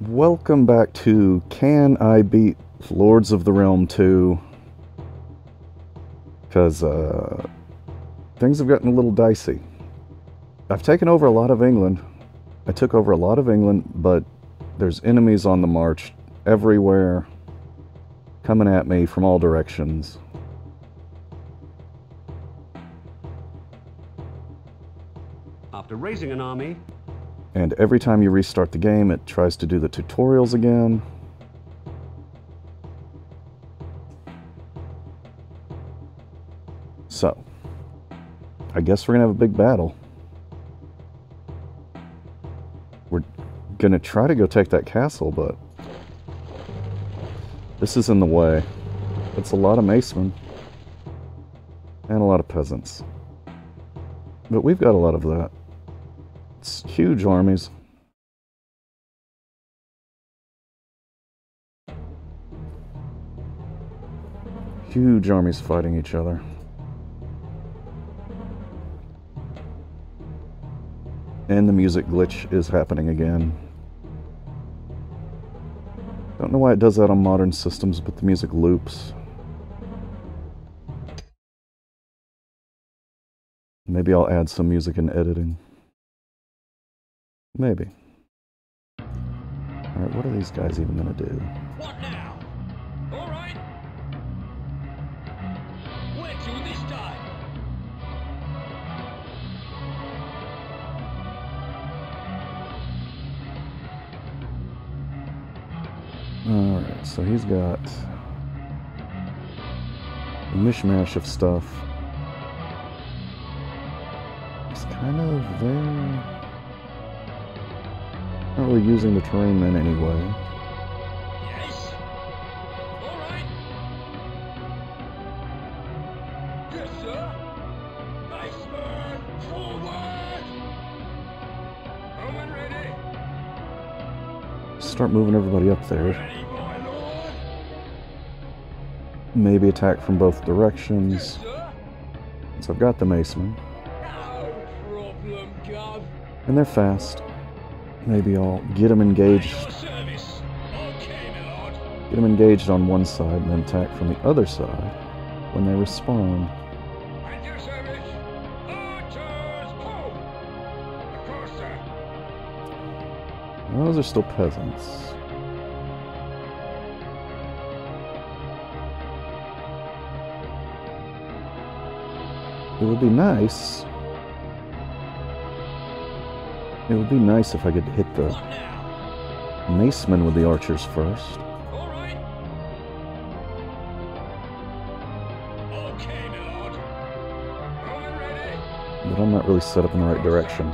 Welcome back to Can I Beat Lords of the Realm 2? Because uh, things have gotten a little dicey. I've taken over a lot of England. I took over a lot of England, but there's enemies on the march everywhere coming at me from all directions. After raising an army, And every time you restart the game, it tries to do the tutorials again. So, I guess we're gonna have a big battle. We're gonna try to go take that castle, but this is in the way. It's a lot of macemen and a lot of peasants. But we've got a lot of that. It's huge armies. Huge armies fighting each other. And the music glitch is happening again. Don't know why it does that on modern systems, but the music loops. Maybe I'll add some music in editing. Maybe. Alright, what are these guys even gonna do? What now? All right. Where to this time? Alright, so he's got a mishmash of stuff. It's kind of there. Not really using the terrain in any way. Yes. All right. Yes, sir. Man. Forward. Roman ready. Start moving everybody up there. Ready. Maybe attack from both Yes, directions. sir. So I've got the macemen. No. And they're fast. Maybe I'll get them engaged. At your service. Okay, my lord. Get them engaged on one side and then attack from the other side when they respond. At your service. Archers, pull. Across, sir. Those are still peasants. It would be nice. It would be nice if I could hit the macemen with the archers first. But I'm not really set up in the right direction.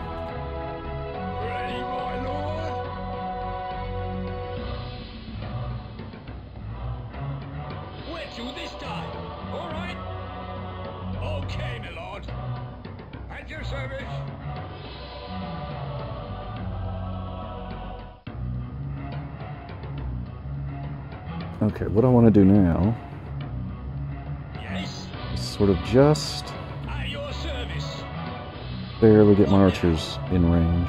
Okay, my lord. At your service. Okay, what I want to do now Yes. is sort of just At your service. barely get my archers in range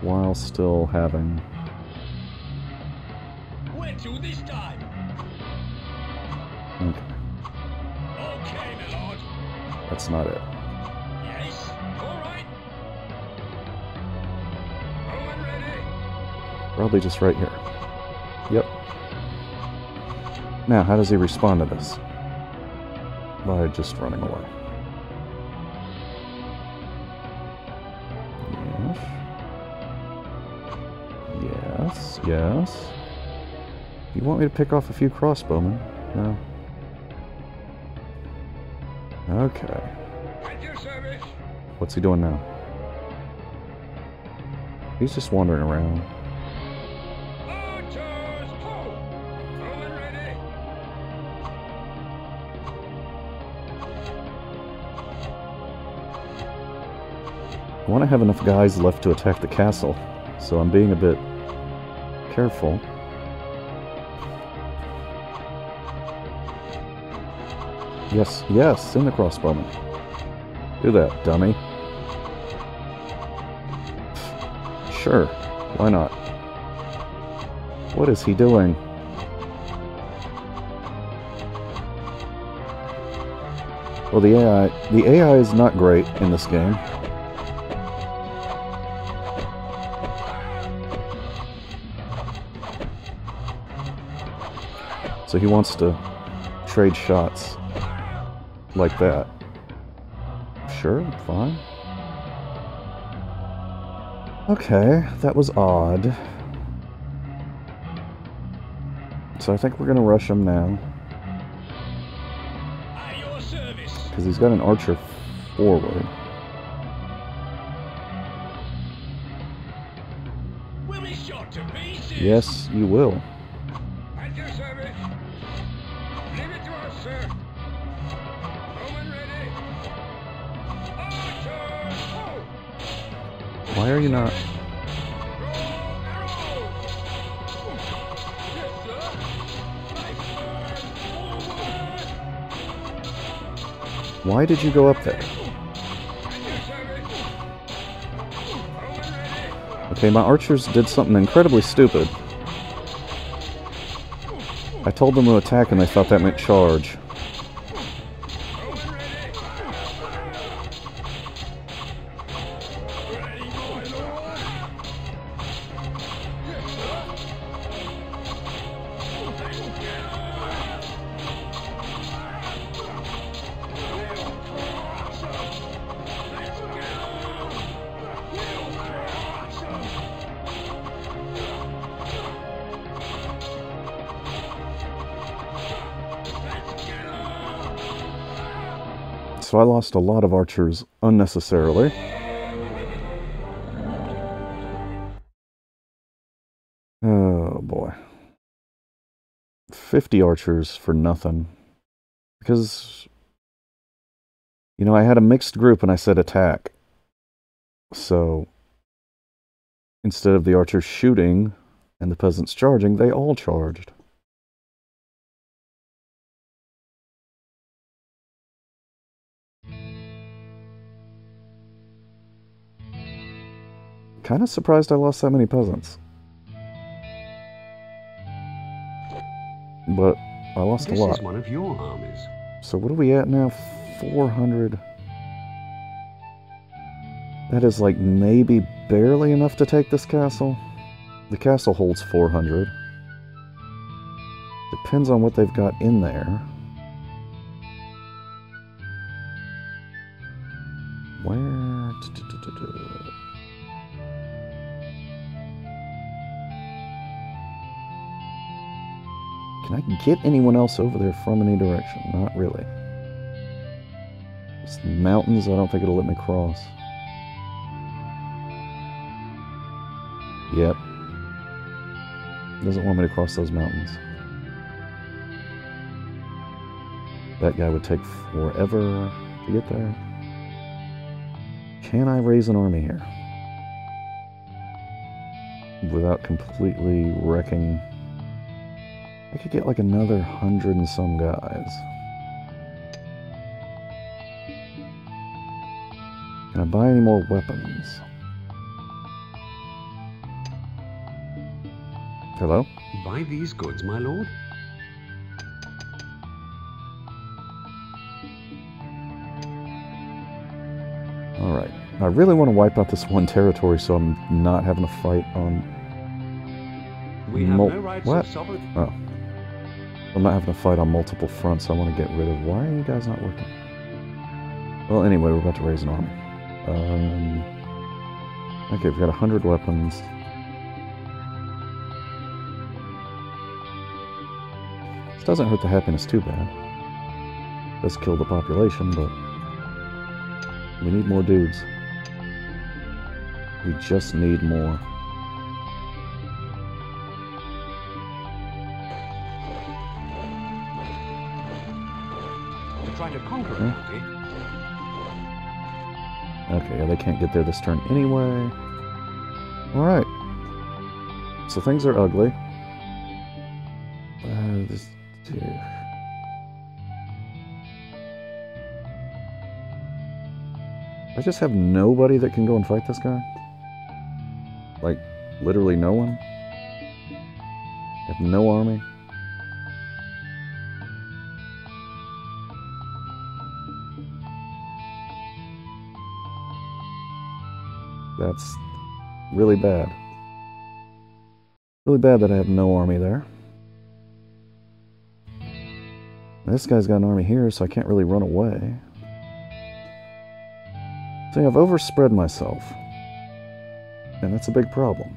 while still having Where to this time? okay Okay, my lord. that's not it Yes. All right. Probably just right here yep. Now how does he respond to this? By just running away. Yes. Yes yes. You want me to pick off a few crossbowmen? No. Okay. At your service. What's he doing now? He's just wandering around. I want to have enough guys left to attack the castle, so I'm being a bit careful. Yes, yes, send the crossbowman. Do that, dummy. Sure. Why not? What is he doing? Well, the AI, the AI is not great in this game. So he wants to trade shots like that. Sure, fine. Okay, that was odd. So I think we're gonna rush him now. At your service. Because he's got an archer forward. We'll be shot to pieces. Yes, you will. Why are you not? Why did you go up there? Okay, my archers did something incredibly stupid. I told them to attack and they thought that meant charge. So I lost a lot of archers unnecessarily. Oh boy. 50 archers for nothing. Because, you know, I had a mixed group and I said attack. So, instead of the archers shooting and the peasants charging, they all charged. Kind of surprised I lost that many peasants. But I lost This a lot. This is one of your armies. So what are we at now? 400. That is like maybe barely enough to take this castle. The castle holds 400. Depends on what they've got in there. Can I get anyone else over there from any direction? Not really. It's the mountains, I don't think it'll let me cross. Yep. Doesn't want me to cross those mountains. That guy would take forever to get there. Can I raise an army here? Without completely wrecking. I could get like another hundred and some guys. Can I buy any more weapons? Hello? Buy these goods, my lord. Alright. I really want to wipe out this one territory so I'm not having a fight on. We have no rights what? Oh. I'm not having to fight on multiple fronts. I want to get rid of. Why are you guys not working? Well, anyway, we're about to raise an army. Um. Okay, we've got 100 weapons. This doesn't hurt the happiness too bad. Does kill the population, but we need more dudes. We just need more. They can't get there this turn anyway. Alright. So things are ugly. Uh, this. I just have nobody that can go and fight this guy? Like, Literally no one? I Have no army? That's really bad. Really bad that I have no army there. This guy's got an army here, so I can't really run away. See, I've overspread myself. And that's a big problem.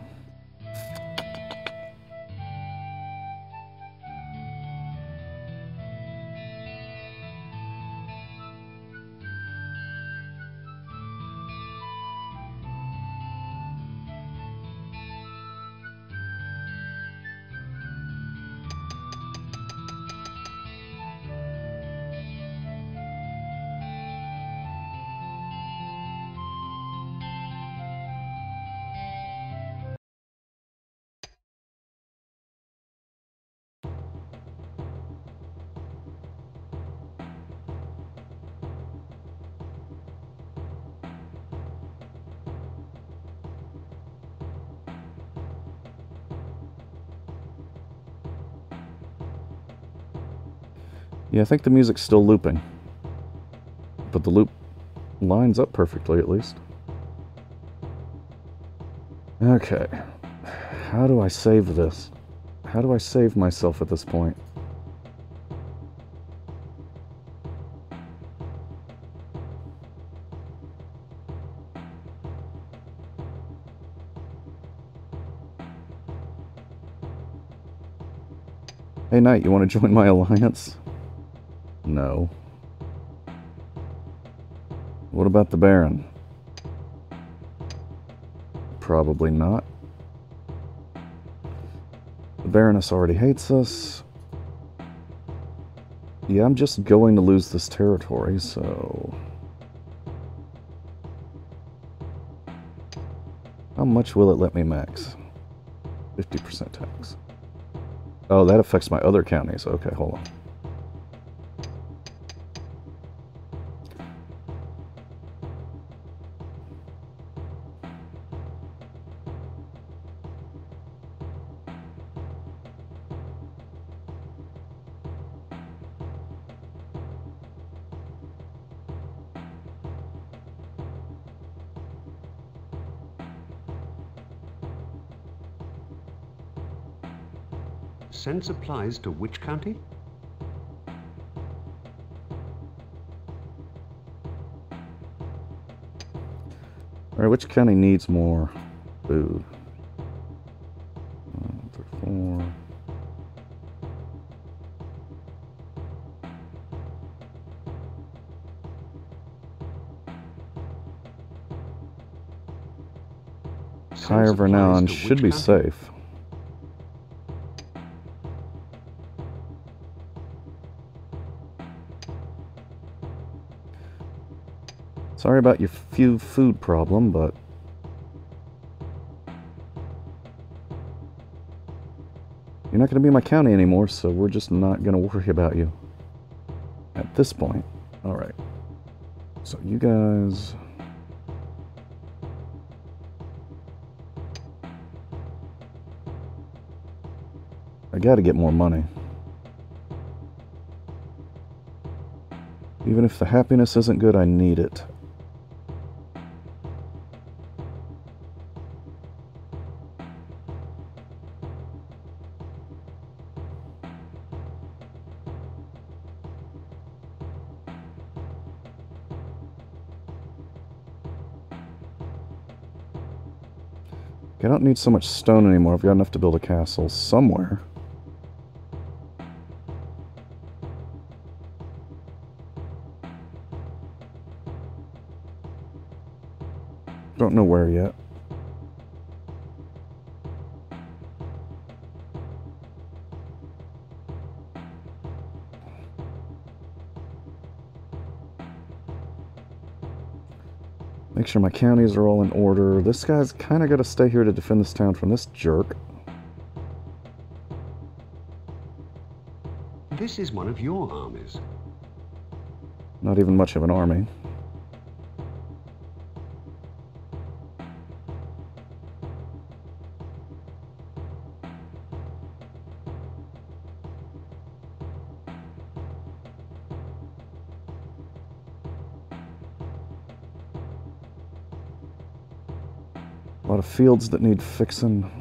Yeah, I think the music's still looping. But the loop lines up perfectly, at least. Okay. How do I save this? How do I save myself at this point? Hey, Knight, you want to join my alliance? No. What about the Baron? Probably not. The Baroness already hates us. Yeah, I'm just going to lose this territory, so... How much will it let me max? 50% tax. Oh, that affects my other counties. Okay, hold on. Send supplies to which county? Alright, which county needs more food? One, three, four. Send Higher Vernon should be county? safe. Sorry about your few food problem, but you're not going to be my county anymore, so we're just not going to worry about you at this point. All right. So you guys. I got to get more money. Even if the happiness isn't good, I need it. Don't need so much stone anymore. I've got enough to build a castle somewhere. Don't know where yet. Sure my counties are all in order. This guy's kind of got to stay here to defend this town from this jerk. This is one of your armies. Not even much of an army. Fields that need fixing.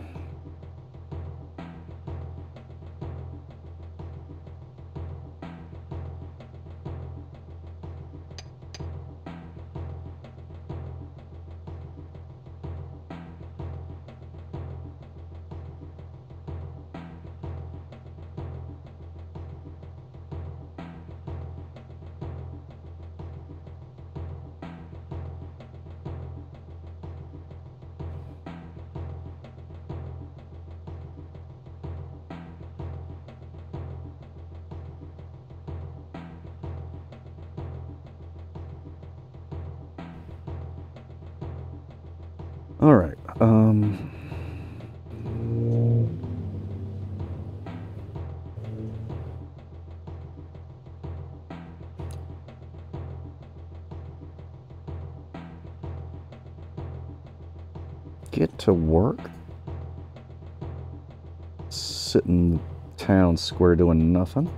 Square doing nothing.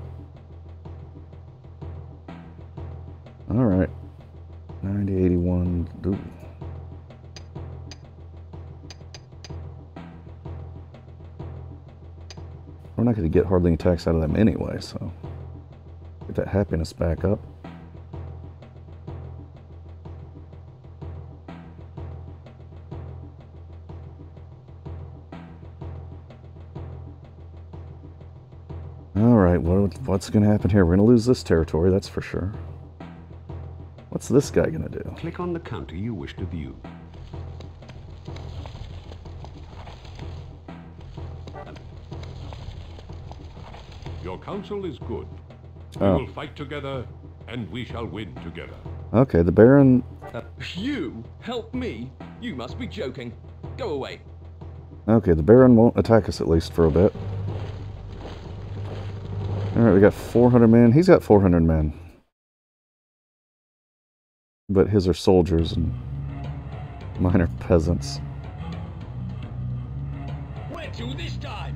All right. 90, 81. Ooh. We're not going to get hardly any tax out of them anyway, so get that happiness back up. All right, what, what's going to happen here? We're going to lose this territory, that's for sure. What's this guy going to do? Click on the county you wish to view. Your counsel is good. Oh. We will fight together, and we shall win together. Okay, the Baron. Uh, you? Help me? You must be joking. Go away. Okay, the Baron won't attack us at least for a bit. All right, we got 400 men. He's got 400 men. But his are soldiers and mine are peasants. Where to this time?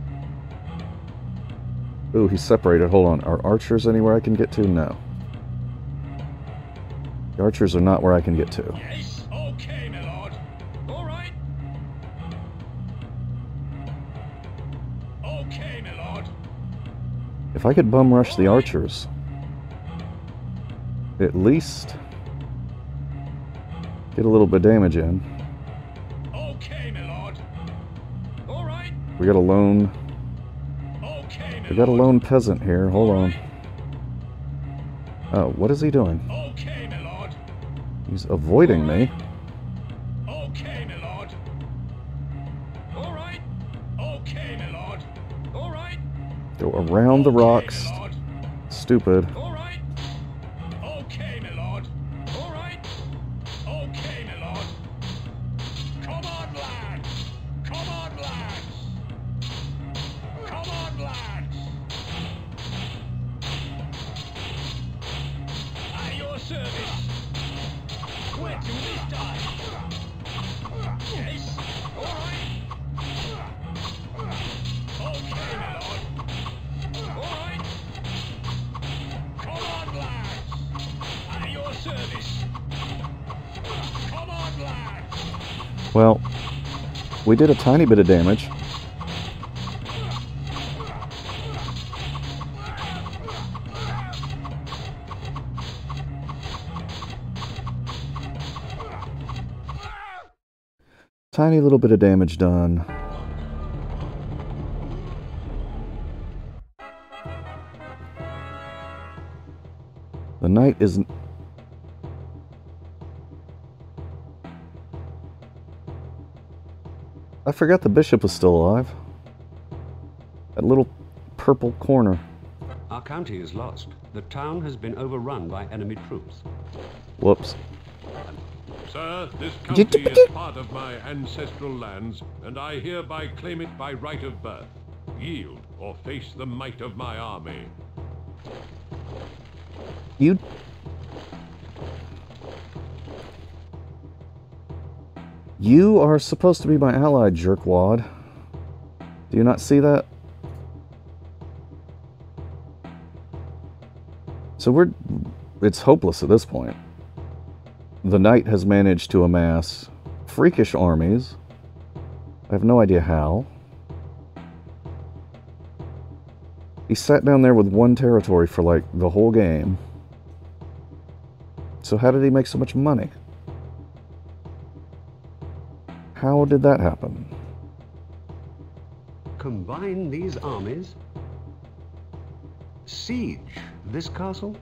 Ooh, he's separated. Hold on. Are archers anywhere I can get to? No. The archers are not where I can get to. Yes? If I could bum rush the archers, at least get a little bit of damage in. Okay, my lord. All right. We got a lone, Okay, we got a lone peasant here. Hold on. Oh, what is he doing? Okay, my lord. He's avoiding me. Around the rocks. Stupid. We did a tiny bit of damage. Tiny little bit of damage done. The knight isn't. Forgot the bishop was still alive. That little purple corner. Our county is lost. The town has been overrun by enemy troops. Whoops. Sir, this county is part of my ancestral lands, and I hereby claim it by right of birth. Yield, or face the might of my army. You. You are supposed to be my ally, jerkwad. Do you not see that? So we're. It's hopeless at this point. The knight has managed to amass freakish armies I have no idea how. He sat down there with one territory for like the whole game. So how did he make so much money? How did that happen? Combine these armies? Siege this castle?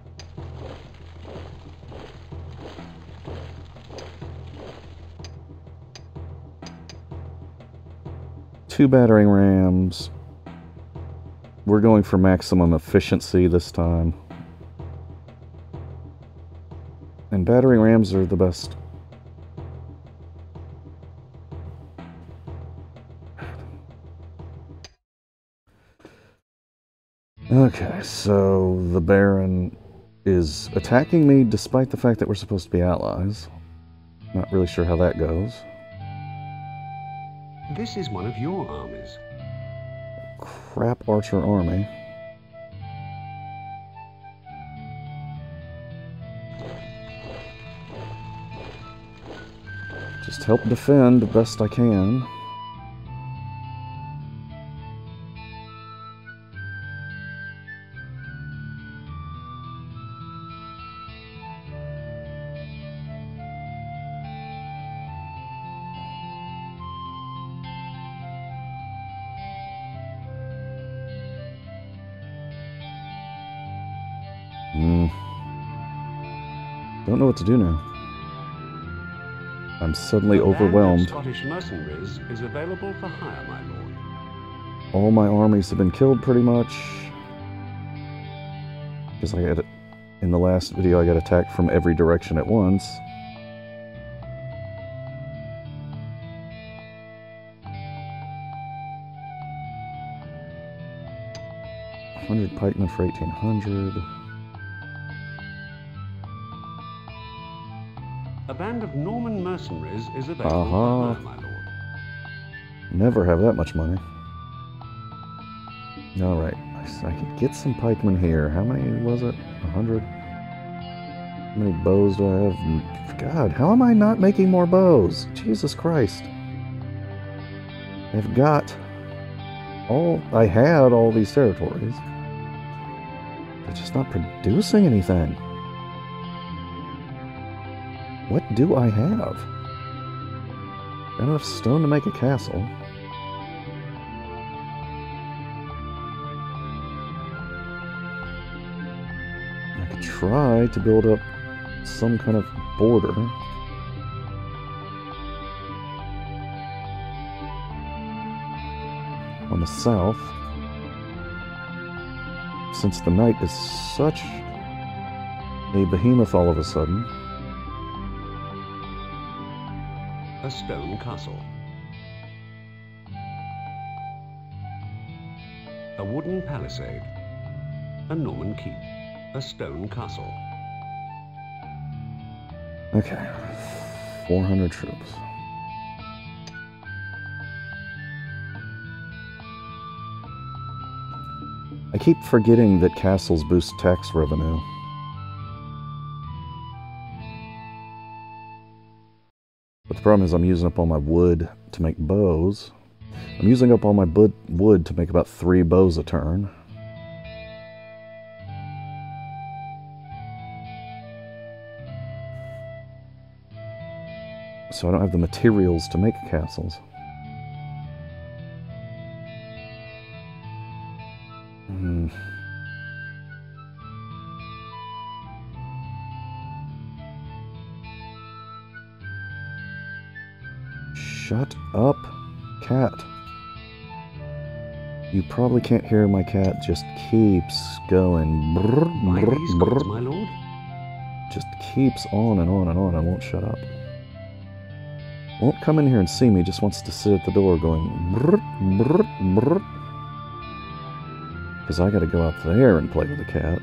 Two battering rams. We're going for maximum efficiency this time. And battering rams are the best. Okay, so the Baron is attacking me despite the fact that we're supposed to be allies. Not really sure how that goes. This is one of your armies. Crap archer army. Just help defend the best I can. What to do now. I'm suddenly overwhelmed. Scottish mercenaries is available for hire, my lord. All my armies have been killed pretty much. Because I got in the last video I got attacked from every direction at once. Hundred pikemen for eighteen hundred. Band of Norman mercenaries is available Uh-huh. for hire, my lord. Never have that much money. All right, I could get some pikemen here. How many was it? A hundred. How many bows do I have? Mm, God, how am I not making more bows? Jesus Christ! I've got all. I had all these territories. They're just not producing anything. What do I have? Got enough stone to make a castle. I could try to build up some kind of border. On the south. Since the knight is such a behemoth all of a sudden. A stone castle. A wooden palisade. A Norman keep. A stone castle. Okay. 400 troops. I keep forgetting that castles boost tax revenue. Problem is I'm using up all my wood to make bows. I'm using up all my wood to make about three bows a turn. So I don't have the materials to make castles. Shut up, cat. You probably can't hear my cat just keeps going. Brr, By brr, brr. gods, my lord. Just keeps on and on and on and won't shut up. Won't come in here and see me, just wants to sit at the door going brr, brr, brr. Because I gotta go out there and play with the cat.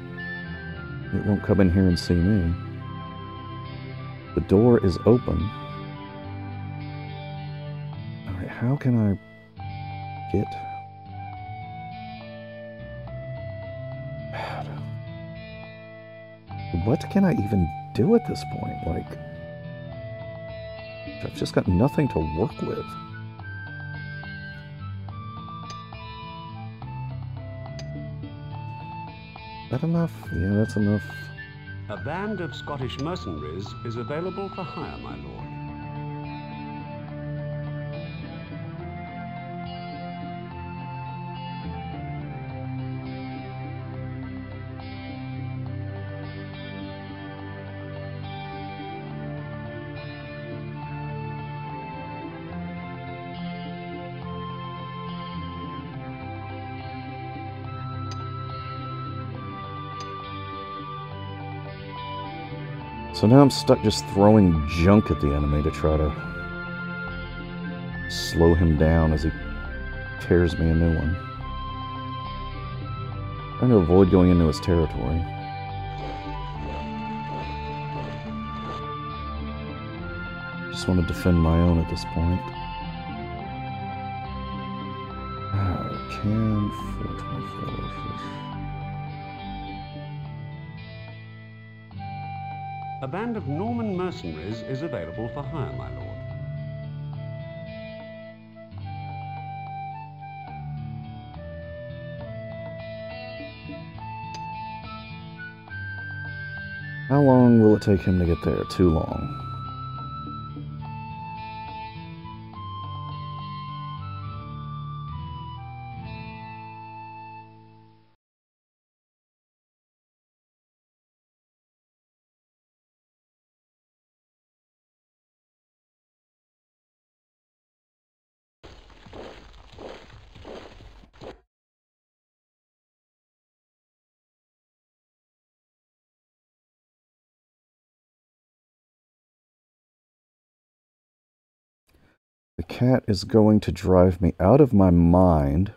It won't come in here and see me. The door is open how can I get what can I even do at this point? Like, I've just got nothing to work with. That enough? Yeah, that's enough. A band of Scottish mercenaries is available for hire, my lord. So now I'm stuck just throwing junk at the enemy to try to slow him down as he tears me a new one. Trying to avoid going into his territory. Just want to defend my own at this point. Band of Norman mercenaries is available for hire, my lord. How long will it take him to get there? Too long. The cat is going to drive me out of my mind.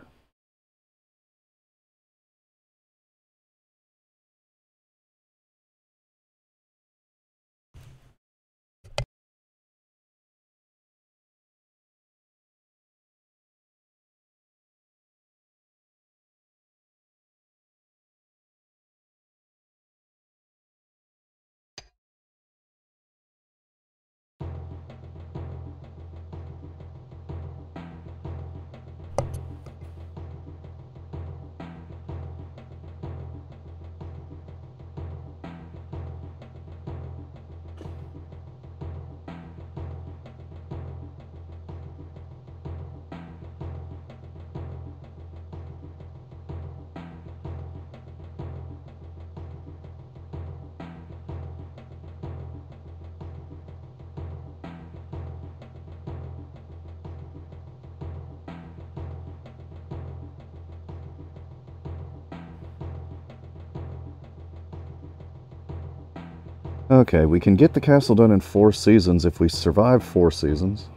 Okay, we can get the castle done in four seasons if we survive four seasons.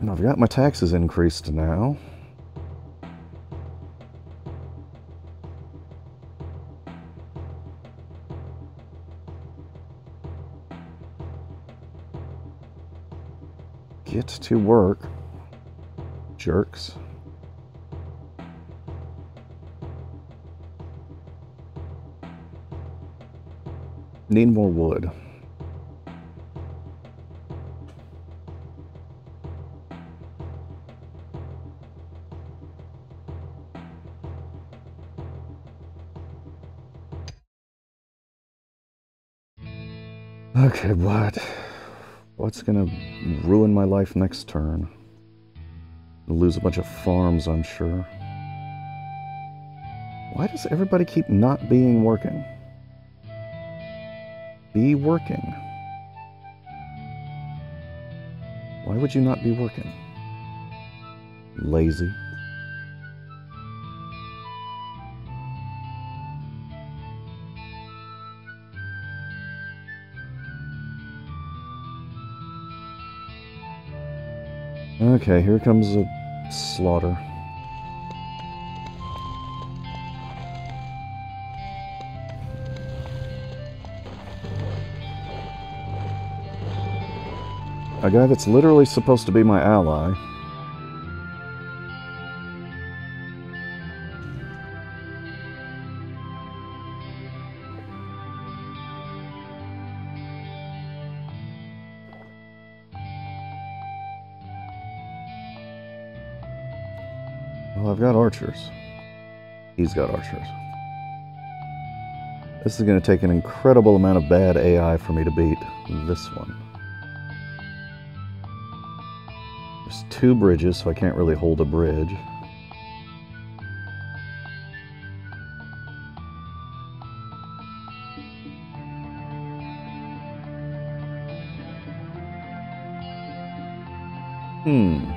And I've got my taxes increased now. To work, jerks. Need more wood. Okay, what? What's gonna ruin my life next turn? Lose a bunch of farms, I'm sure. Why does everybody keep not being working? Be working. Why would you not be working? Lazy. Okay, here comes a slaughter. A guy that's literally supposed to be my ally. Archers. He's got archers. This is going to take an incredible amount of bad AI for me to beat this one. There's two bridges, so I can't really hold a bridge. Hmm.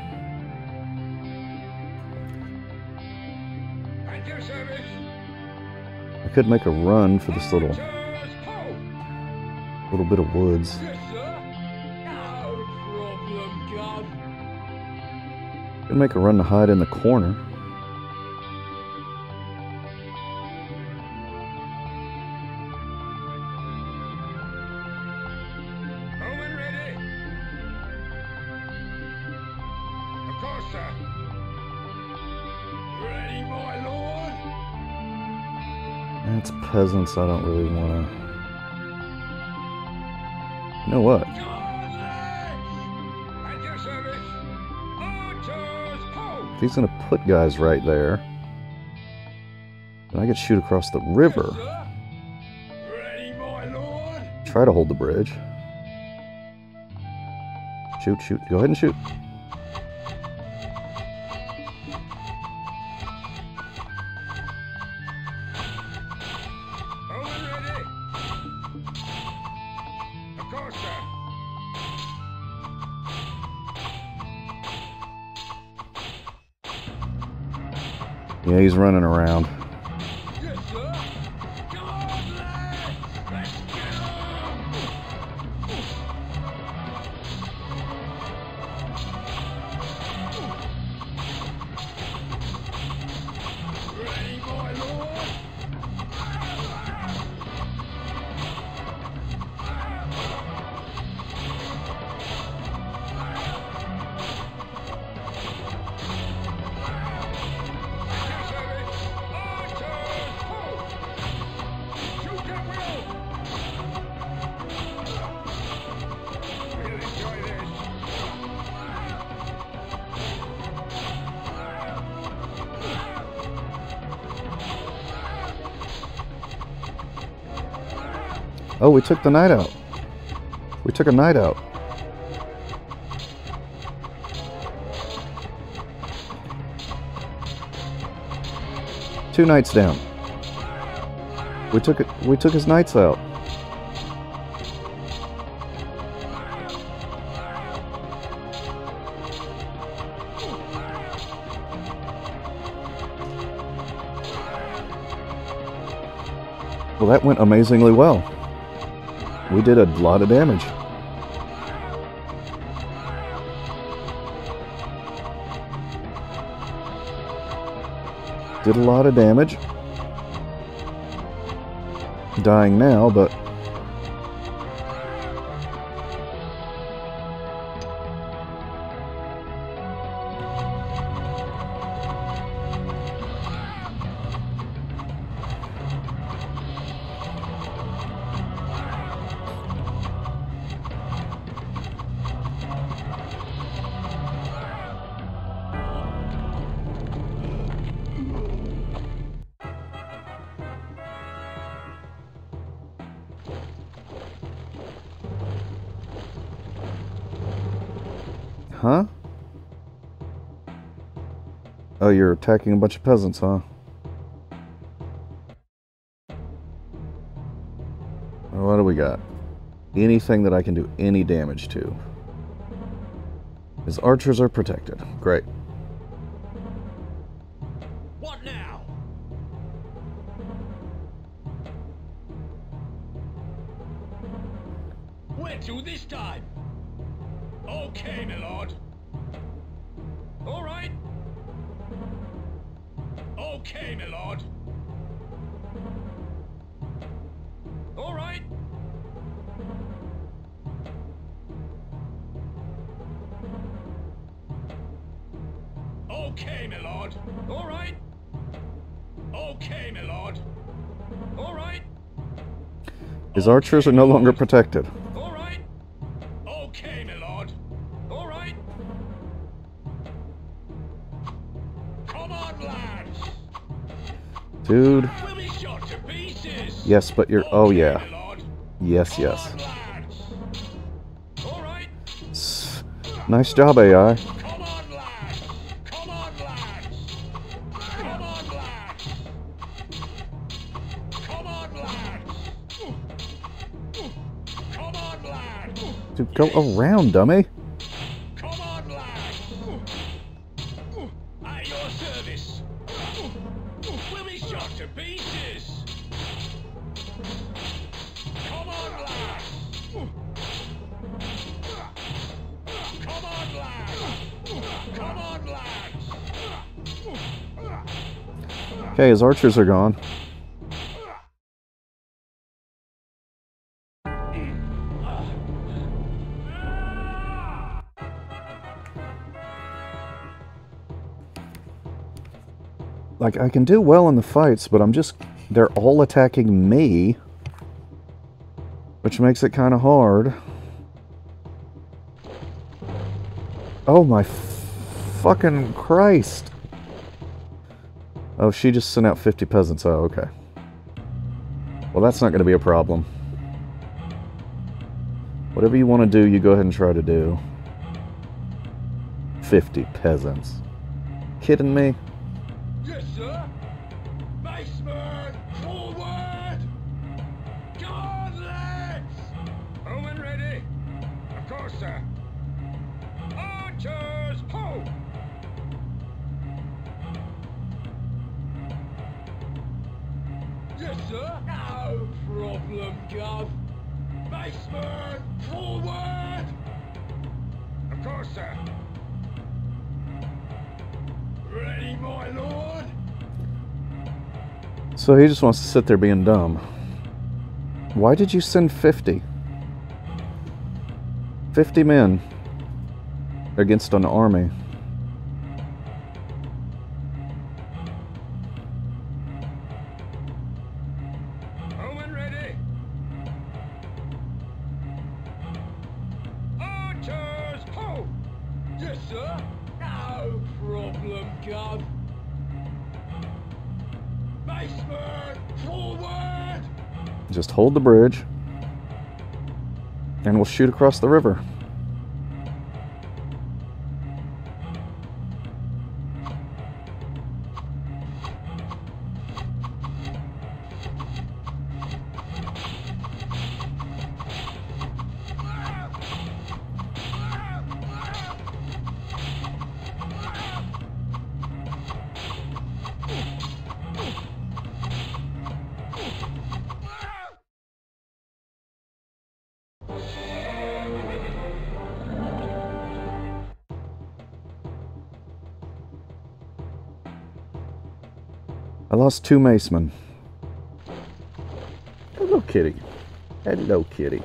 Could make a run for this little little bit of woods. Could make a run to hide in the corner. Peasants. I don't really want to. You know what? John Lads! At your service. Archers, ho! If he's gonna put guys right there, then I could shoot across the river. Ready, my lord. Try to hold the bridge. Shoot, shoot. Go ahead and shoot. Yeah, he's running around. We took the knight out. We took a knight out. Two knights down. We took it. We took his knights out. Well, that went amazingly well. We did a lot of damage. Did a lot of damage. Dying now, but you're attacking a bunch of peasants, huh? What do we got? Anything that I can do any damage to. His archers are protected. Great. His archers are no longer protected. All right. Okay, my lord. All right. Come on, Dude. We'll be shot to pieces. Yes, but you're. Oh, yeah. Yes, yes. on, lads. All right. Nice job, AI. Go around, dummy. Come on, lads. At your service. We'll be shot to pieces. Come on, lads. Come on, lads. Come on, lads. Okay, his archers are gone. Like, I can do well in the fights, but I'm just. They're all attacking me. Which makes it kind of hard. Oh my fucking Christ. Oh, she just sent out 50 peasants. Oh, okay. Well, that's not going to be a problem. Whatever you want to do, you go ahead and try to do. 50 peasants. Kidding me? Yes, So he just wants to sit there being dumb. Why did you send 50? 50 men against an army. Hold the bridge. And we'll shoot across the river. Lost two macemen. Hello, kitty. Hello, kitty.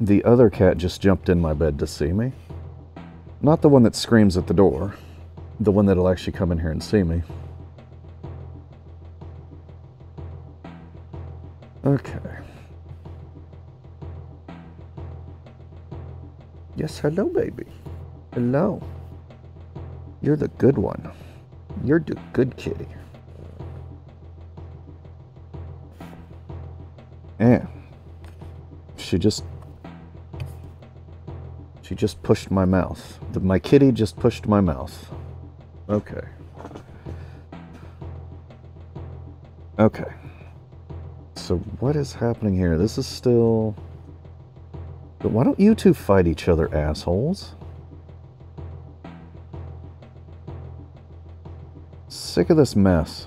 The other cat just jumped in my bed to see me. Not the one that screams at the door, the one that'll actually come in here and see me. Okay. Yes, hello, baby. Hello. You're the good one. You're the good kitty. And she just she just pushed my mouth. The, my kitty just pushed my mouth. Okay. Okay. So what is happening here? This is still but why don't you two fight each other, assholes? Sick of this mess.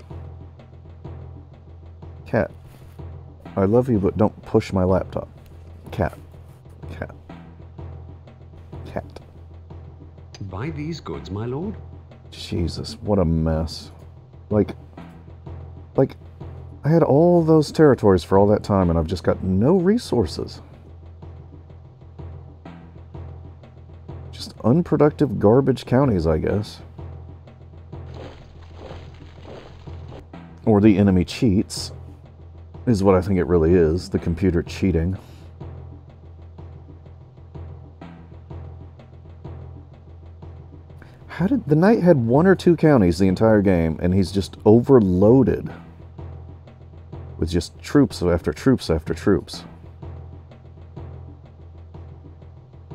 Cat. I love you, but don't push my laptop. Cat. Cat. Cat. Buy these goods, my lord? Jesus, what a mess. Like, like, I had all those territories for all that time, and I've just got no resources. unproductive garbage counties, I guess. Or the enemy cheats, is what I think it really is, the computer cheating. How did the knight had one or two counties the entire game, and he's just overloaded with just troops after troops after troops.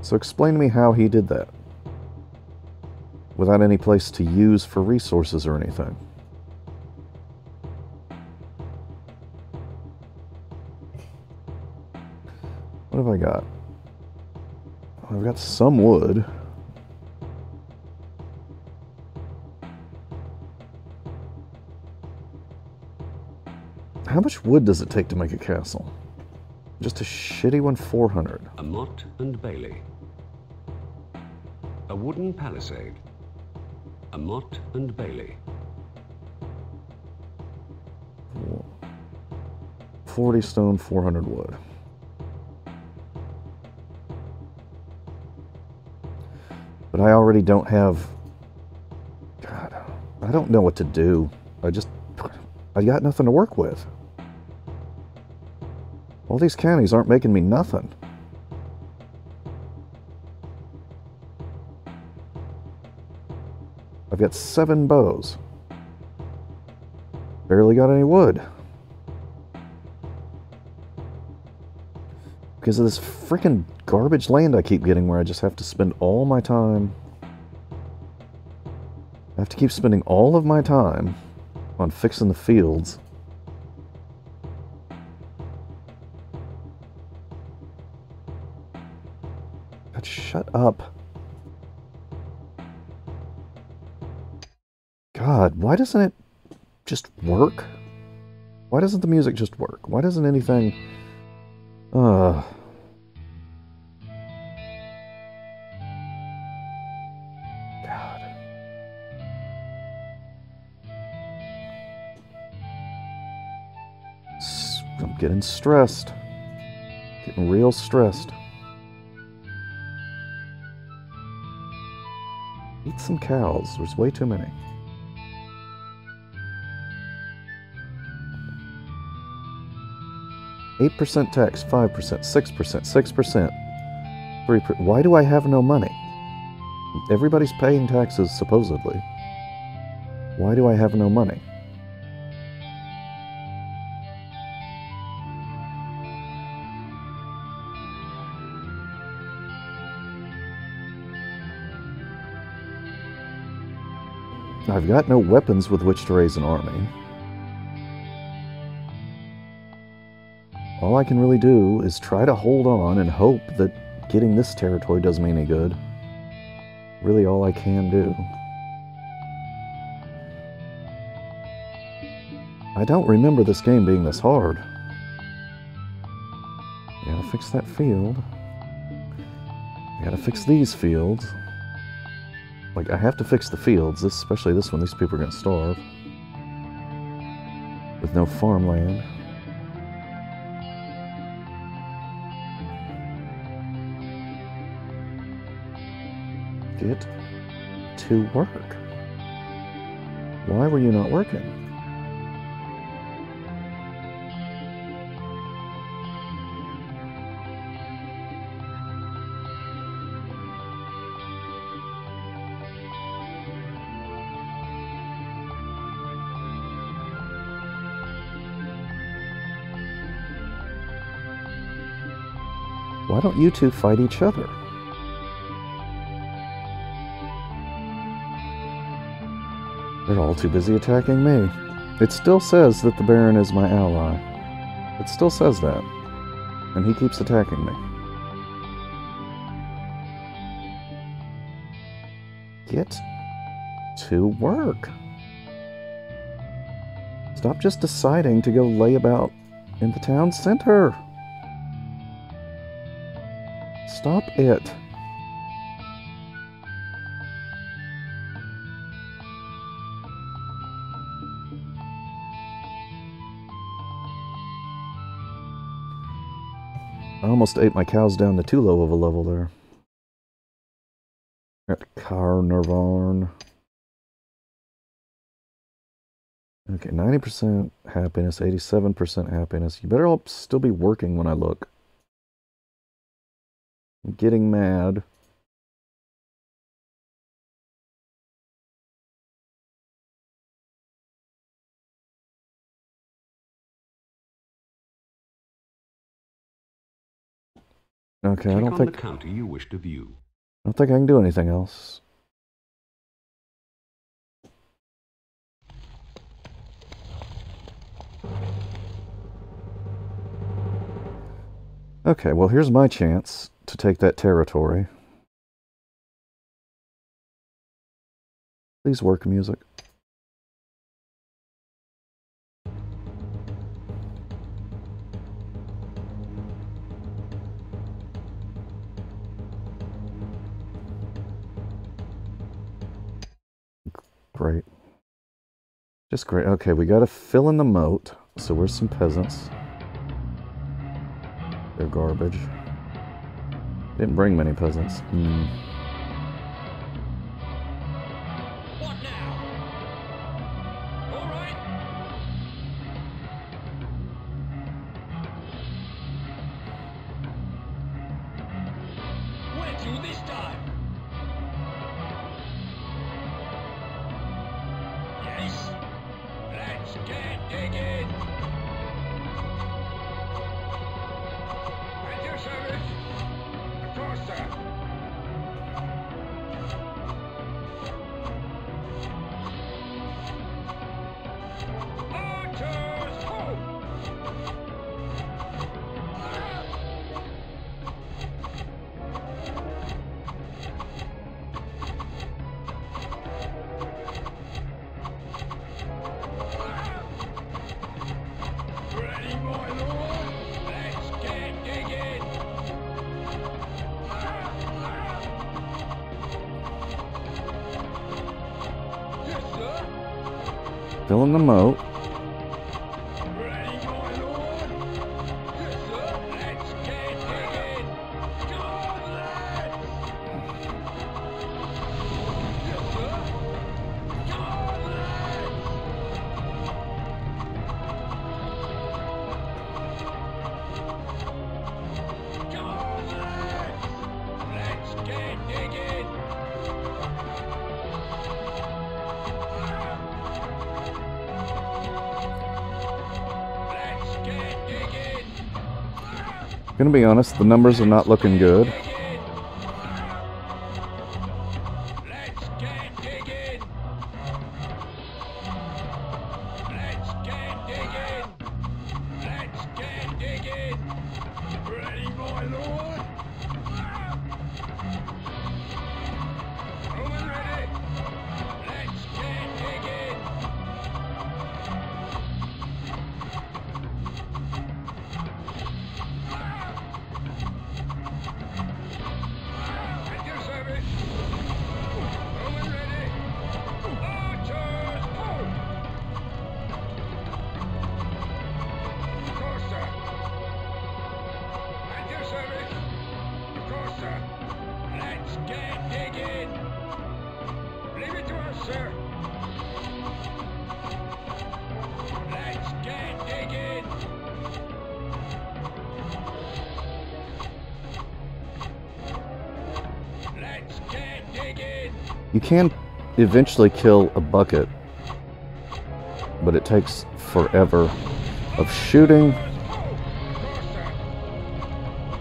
So explain to me how he did that without any place to use for resources or anything. What have I got? I've got some wood. How much wood does it take to make a castle? Just a shitty one, 400. A motte and bailey. A wooden palisade. A motte and bailey. 40 stone, 400 wood. But I already don't have. God, I don't know what to do. I just. I got nothing to work with. All these counties aren't making me nothing. I've got seven bows. Barely got any wood. Because of this freaking garbage land I keep getting where I just have to spend all my time. I have to keep spending all of my time on fixing the fields. Shut up. God, why doesn't it just work? Why doesn't the music just work? Why doesn't anything... Uh... God. I'm getting stressed. Getting real stressed. Eat some cows. There's way too many. Eight percent tax, five percent, six percent, six percent, three. Per- Why do I have no money? Everybody's paying taxes supposedly. Why do I have no money? I've got no weapons with which to raise an army. All I can really do is try to hold on and hope that getting this territory does me any good. Really, all I can do. I don't remember this game being this hard. Gotta fix that field. Gotta fix these fields. Like, I have to fix the fields, especially this one. These people are gonna starve. With no farmland. Get to work. Why were you not working? Why don't you two fight each other? They're all too busy attacking me. It still says that the Baron is my ally. It still says that. And he keeps attacking me. Get to work. Stop just deciding to go lay about in the town center. Stop it. Almost ate my cows down to too low of a level there. At Carnarvon. Okay, 90% happiness, 87% happiness. You better all still be working when I look. I'm getting mad. Okay, I don't on think the county you wish to view. I don't think I can do anything else. Okay, well here's my chance to take that territory. Please work music. Great. Just great. Okay, we got to fill in the moat. So where's some peasants? They're garbage. Didn't bring many peasants. Hmm. Fill in the moat. Gonna be honest, the numbers are not looking good. Can eventually kill a bucket, but it takes forever of shooting.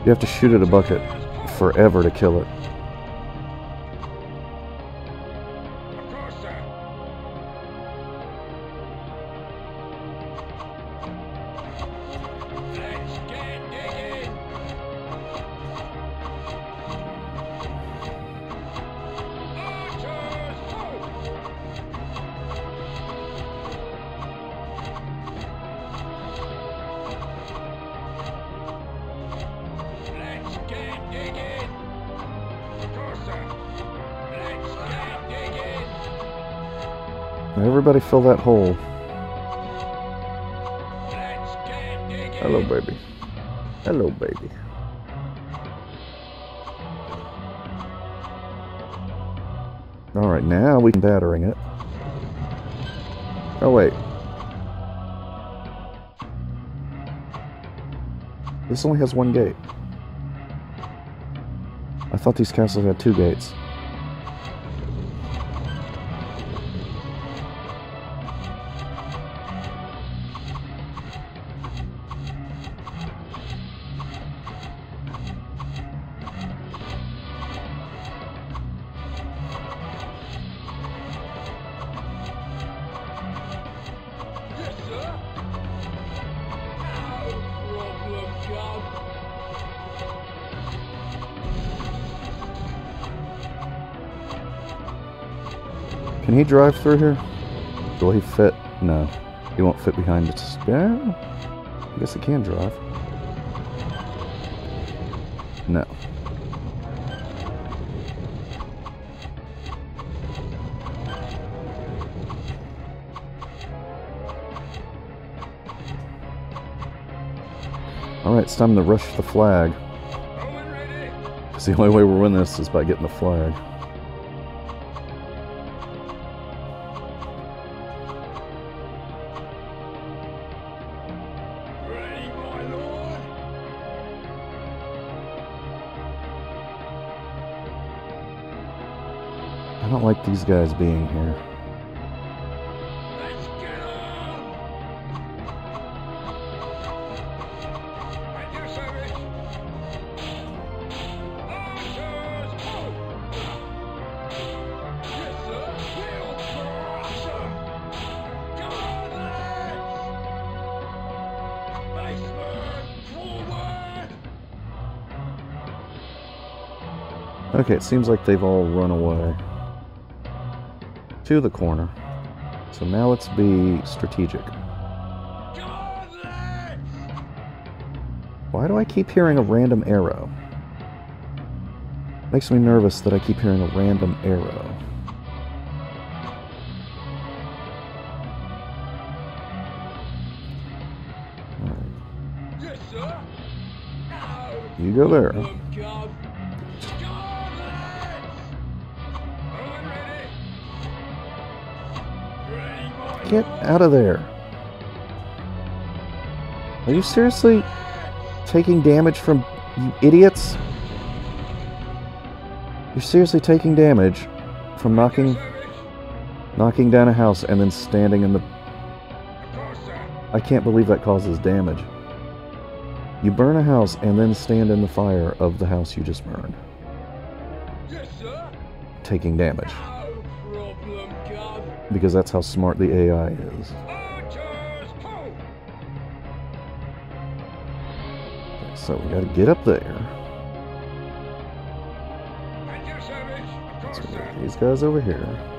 You have to shoot at a bucket forever to kill it. Fill that hole. Hello, baby. Hello, baby. All right, now we can battering it. Oh wait. This only has one gate. I thought these castles had two gates. Drive through here? Will he fit? No. He won't fit behind the... Yeah. I guess he can drive. No. Alright, it's time to rush the flag. Because the only way we're winning this is by getting the flag. On, lads. Iceberg, forward. Okay, it seems like they've all run away. To the corner. So now let's be strategic. Come on, lads. Why do I keep hearing a random arrow? Makes me nervous that I keep hearing a random arrow. Yes, You go there. Get out of there. Are you seriously taking damage from you idiots? You're seriously taking damage from knocking knocking down a house and then standing in the Of course, sir. I can't believe that causes damage. You burn a house and then stand in the fire of the house you just burned, Yes, sir. taking damage. Because that's how smart the AI is. Okay, so we gotta get up there. So these guys over here.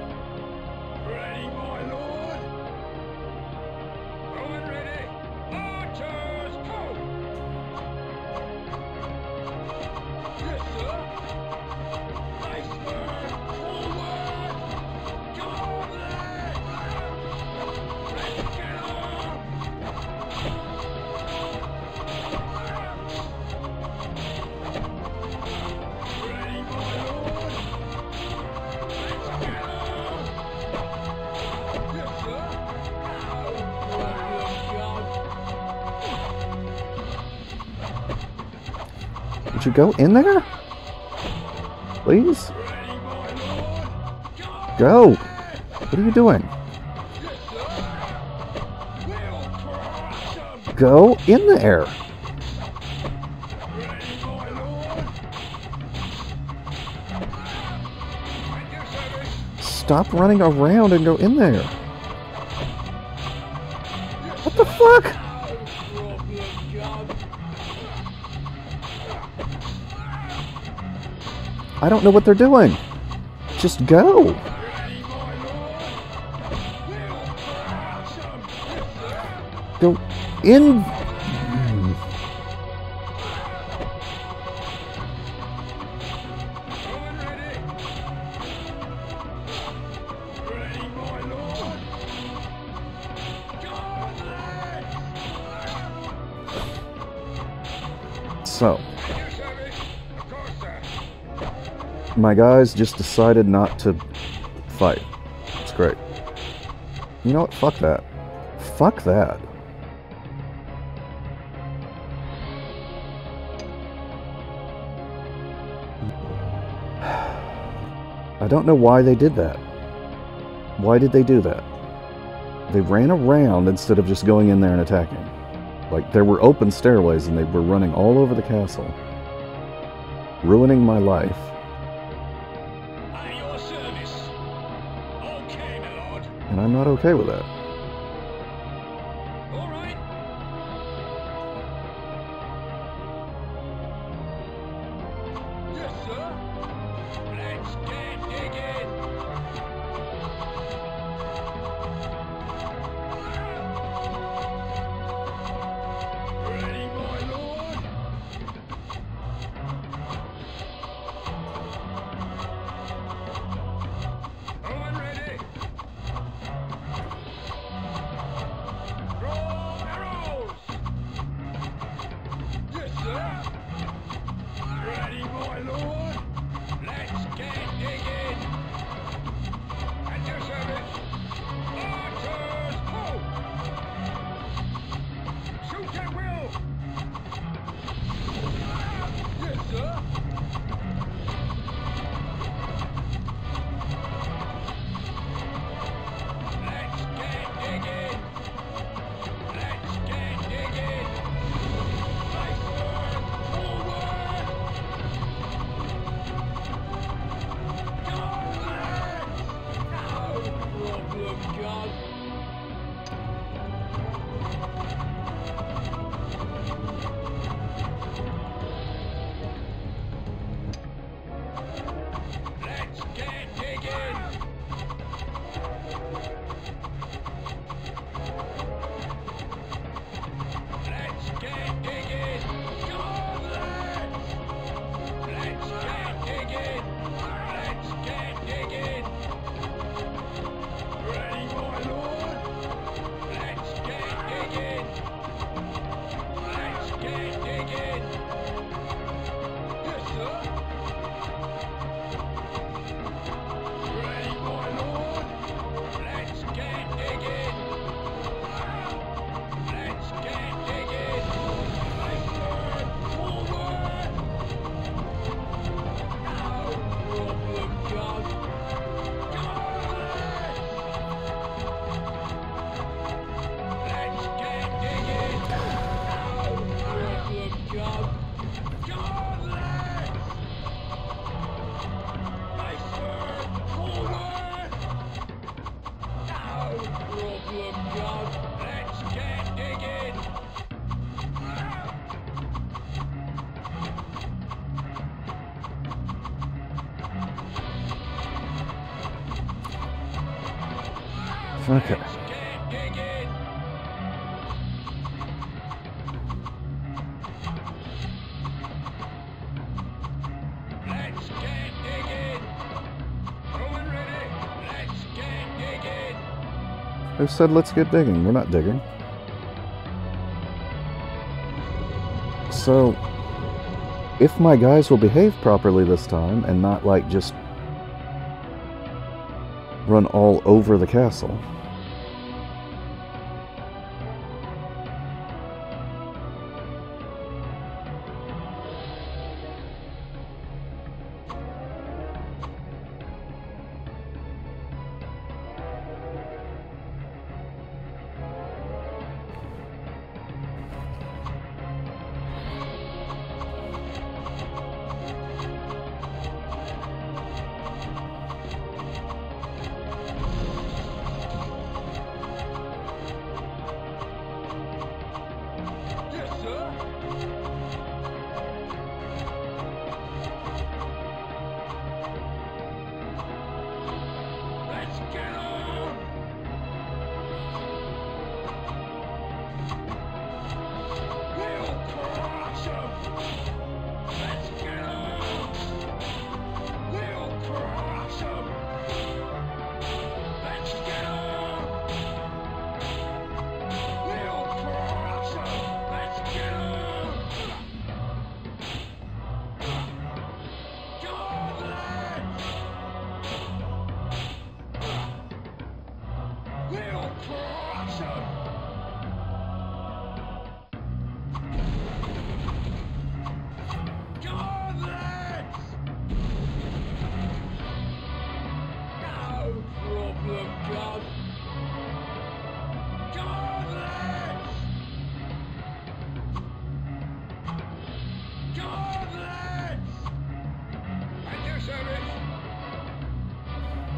Would you go in there? Please? Go! What are you doing? Go in there! Stop running around and go in there! Know what they're doing. Just go! Ready, my my guys just decided not to fight. It's great. You know what? Fuck that. Fuck that. I don't know why they did that. Why did they do that? They ran around instead of just going in there and attacking. Like, there were open stairways and they were running all over the castle, ruining my life. I'm not okay with that. Who said let's get digging? We're not digging. So, if my guys will behave properly this time and not like just run all over the castle.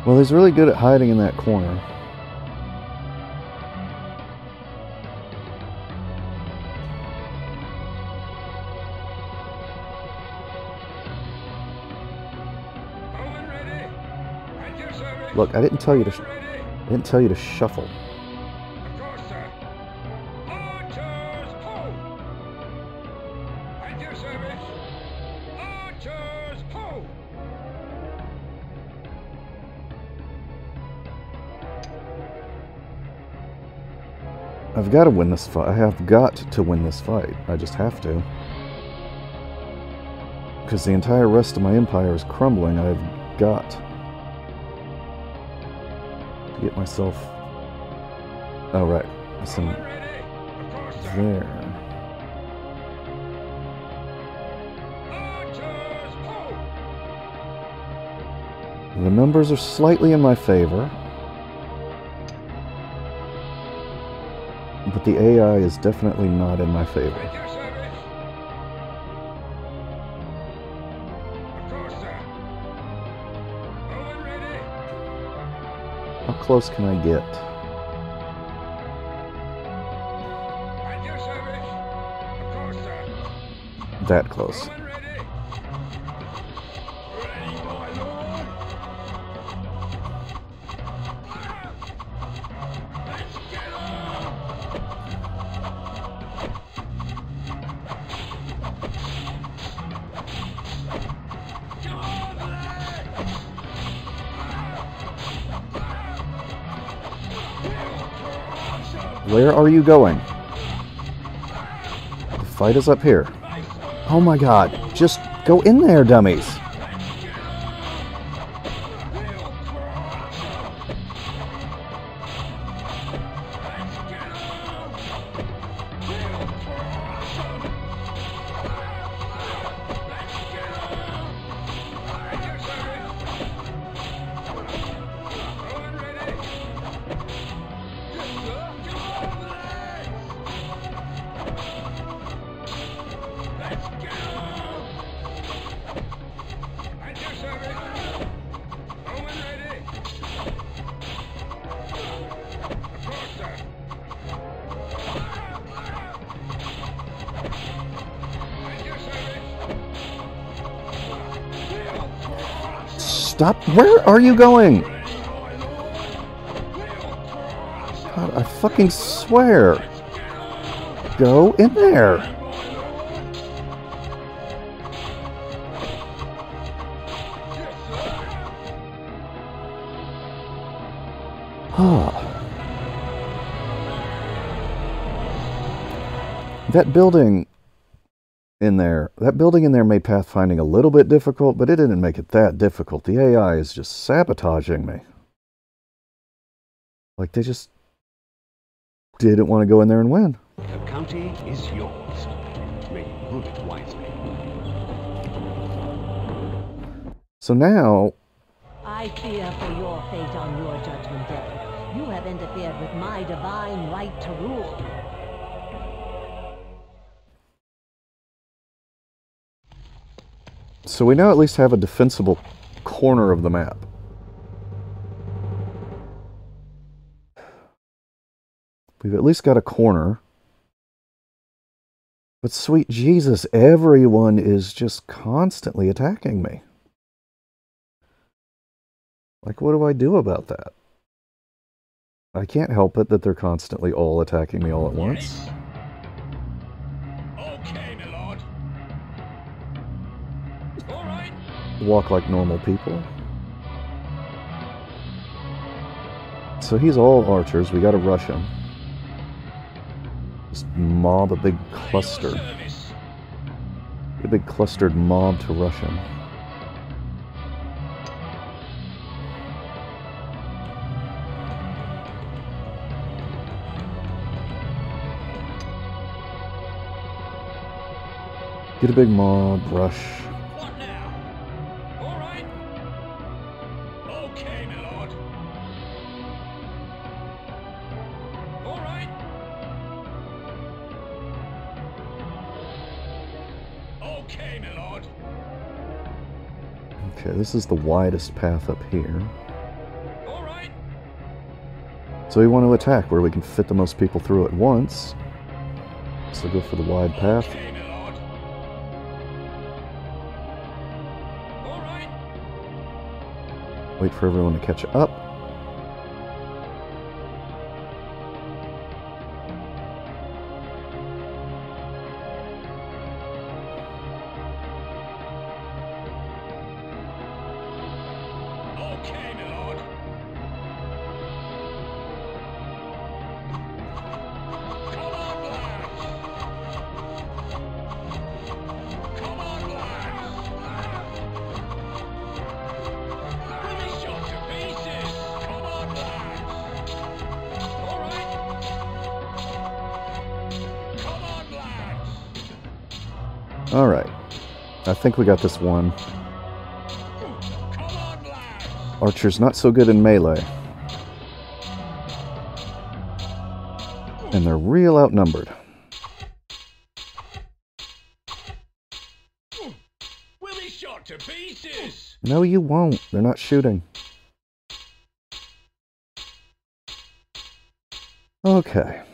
Well, he's really good at hiding in that corner. Owen ready. At your service. Look, I didn't tell you to. I didn't tell you to shuffle. I've got to win this fight. I have got to win this fight. I just have to. Because the entire rest of my empire is crumbling, I've got to get myself. Oh, right. Some there. The numbers are slightly in my favor. but the AI is definitely not in my favor. How close can I get? That close. Where are you going? The fight is up here. Oh my god. Just go in there, dummies. Where are you going? God, I fucking swear. Go in there. That building in there, that building in there made pathfinding a little bit difficult, but it didn't make it that difficult. The AI is just sabotaging me. Like they just didn't want to go in there and win. The county is yours. May you rule it wisely. So now, I fear for your fate on your judgment day. You have interfered with my divine right to rule. So we now at least have a defensible corner of the map. We've at least got a corner. But sweet Jesus, everyone is just constantly attacking me. Like, what do I do about that? I can't help it that they're constantly all attacking me all at once. Walk like normal people. So he's all archers. We gotta rush him. Just mob a big cluster. A big clustered mob to rush him. Get a big mob, rush. Okay, this is the widest path up here. So we want to attack where we can fit the most people through at once. So go for the wide path. Okay. Wait for everyone to catch up. Think we got this one. Archer's not so good in melee. And they're real outnumbered. No, you won't. They're not shooting. Okay.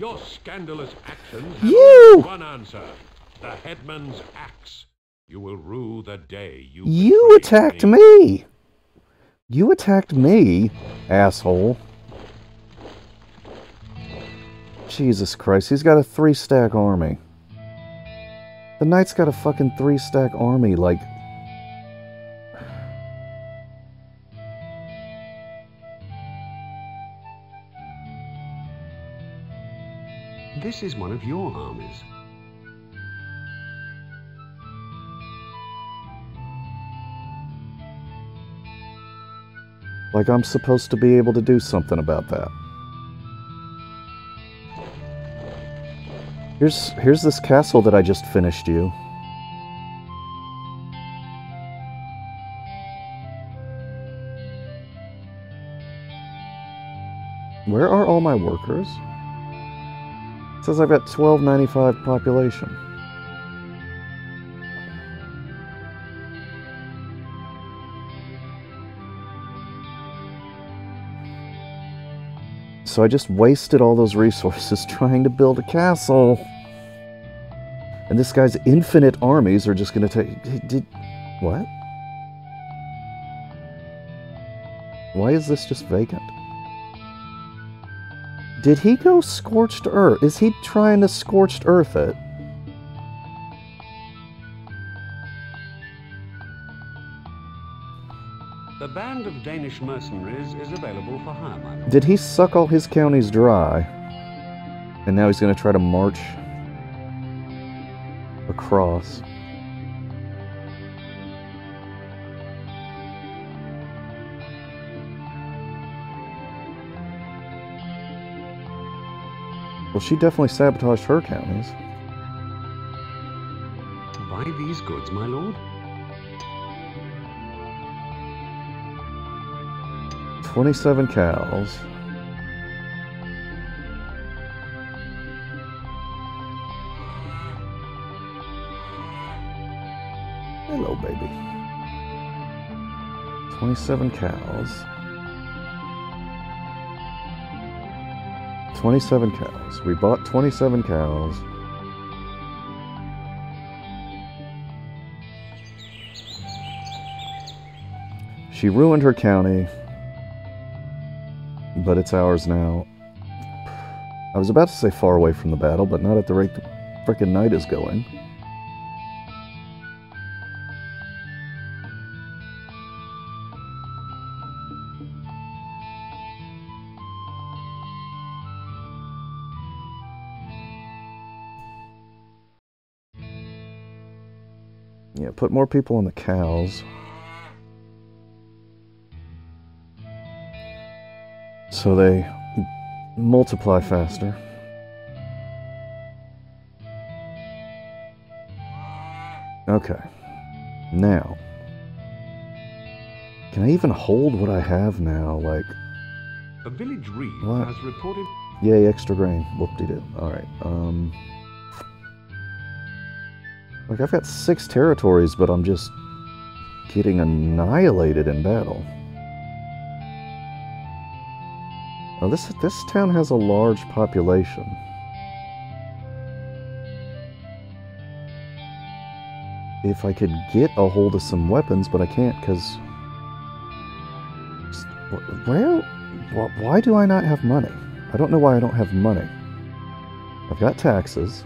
Your scandalous actions have You! one answer. The headman's axe. You will rue the day you You attacked me! You attacked me, asshole. Jesus Christ, he's got a three stack army. The knight's got a fucking three stack army, like. This is one of your armies. Like I'm supposed to be able to do something about that. Here's here's this castle that I just finished you. Where are all my workers? It says I've got 1295 population. So I just wasted all those resources trying to build a castle. And this guy's infinite armies are just going to take. Did. What? Why is this just vacant? Did he go scorched earth? Is he trying to scorched earth it? The band of Danish mercenaries is available for hire. Did he suck all his counties dry? And now he's going to try to march across. Well, she definitely sabotaged her counties. Buy these goods, my lord. Twenty-seven cows. Hello, baby. Twenty-seven cows. Twenty-seven cows. We bought twenty-seven cows. She ruined her county but it's ours now. I was about to say far away from the battle, but not at the rate the frickin' knight is going. Yeah, put more people on the cows. so they multiply faster. Okay. Now, can I even hold what I have now? Like, A village reeve What? has reported yay, extra grain. Whoop-de-doo. All right. Um, like I've got six territories, but I'm just getting annihilated in battle. Now this this town has a large population. If I could get a hold of some weapons, but I can't because where why do I not have money? I don't know why I don't have money. I've got taxes.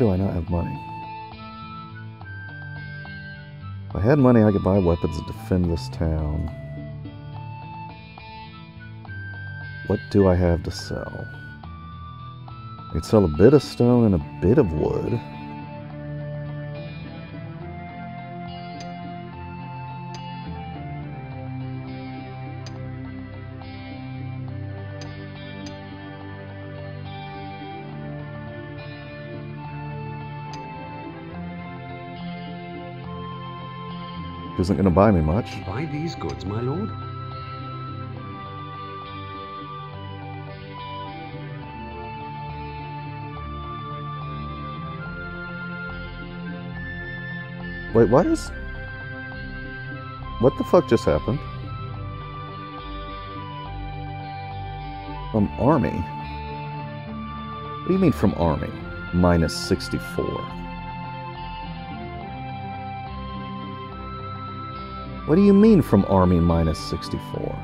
Do I not have money? If I had money, I could buy weapons to defend this town. What do I have to sell? I could sell a bit of stone and a bit of wood. Isn't going to buy me much. Buy these goods, my lord? Wait, what is... What the fuck just happened? From army? What do you mean from army? Minus 64. What do you mean from army minus 64?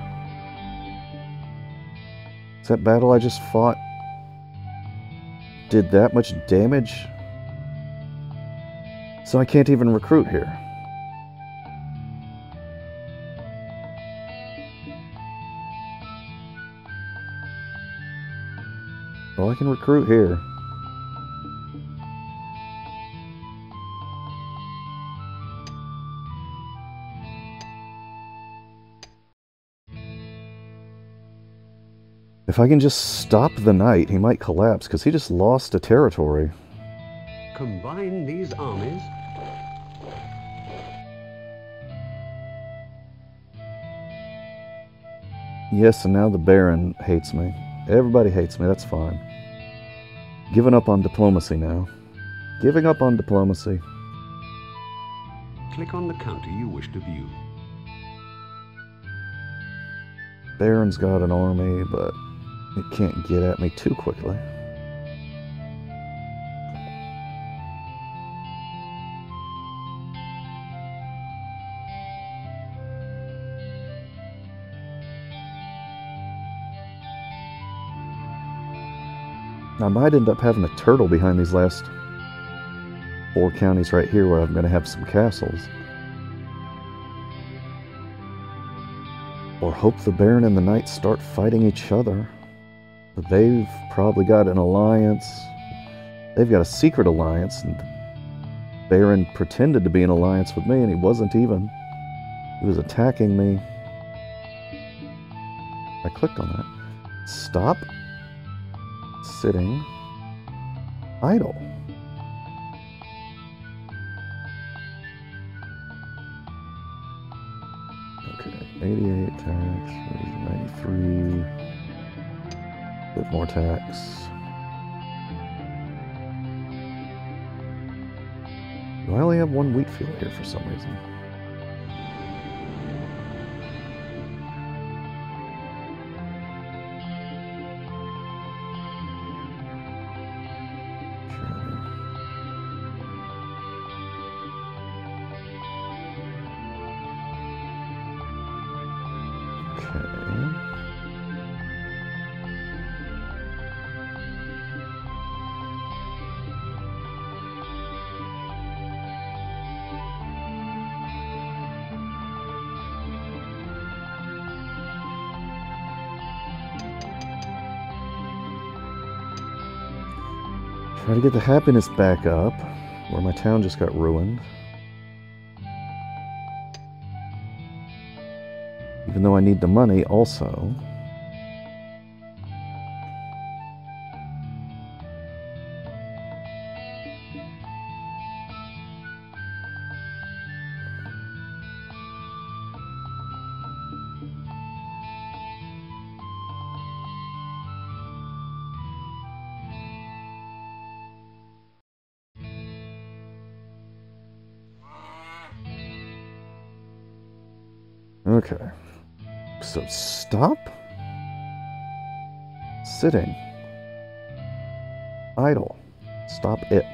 Is that battle I just fought did that much damage? So I can't even recruit here. Well, I can recruit here. If I can just stop the knight, he might collapse because he just lost a territory. Combine these armies? Yes, and now the Baron hates me. Everybody hates me, that's fine. Giving up on diplomacy now. Giving up on diplomacy. Click on the counter you wish to view. Baron's got an army, but it can't get at me too quickly. I might end up having a turtle behind these last four counties right here where I'm going to have some castles. Or hope the Baron and the Knight start fighting each other. They've probably got an alliance. They've got a secret alliance, and Baron pretended to be in alliance with me, and he wasn't even. He was attacking me. I clicked on that. Stop sitting idle. Okay, 88 tax, 93, bit more tax. Do I only have one wheat field here for some reason? Get the happiness back up, where my town just got ruined. Even though I need the money also. So stop sitting idle. Stop it.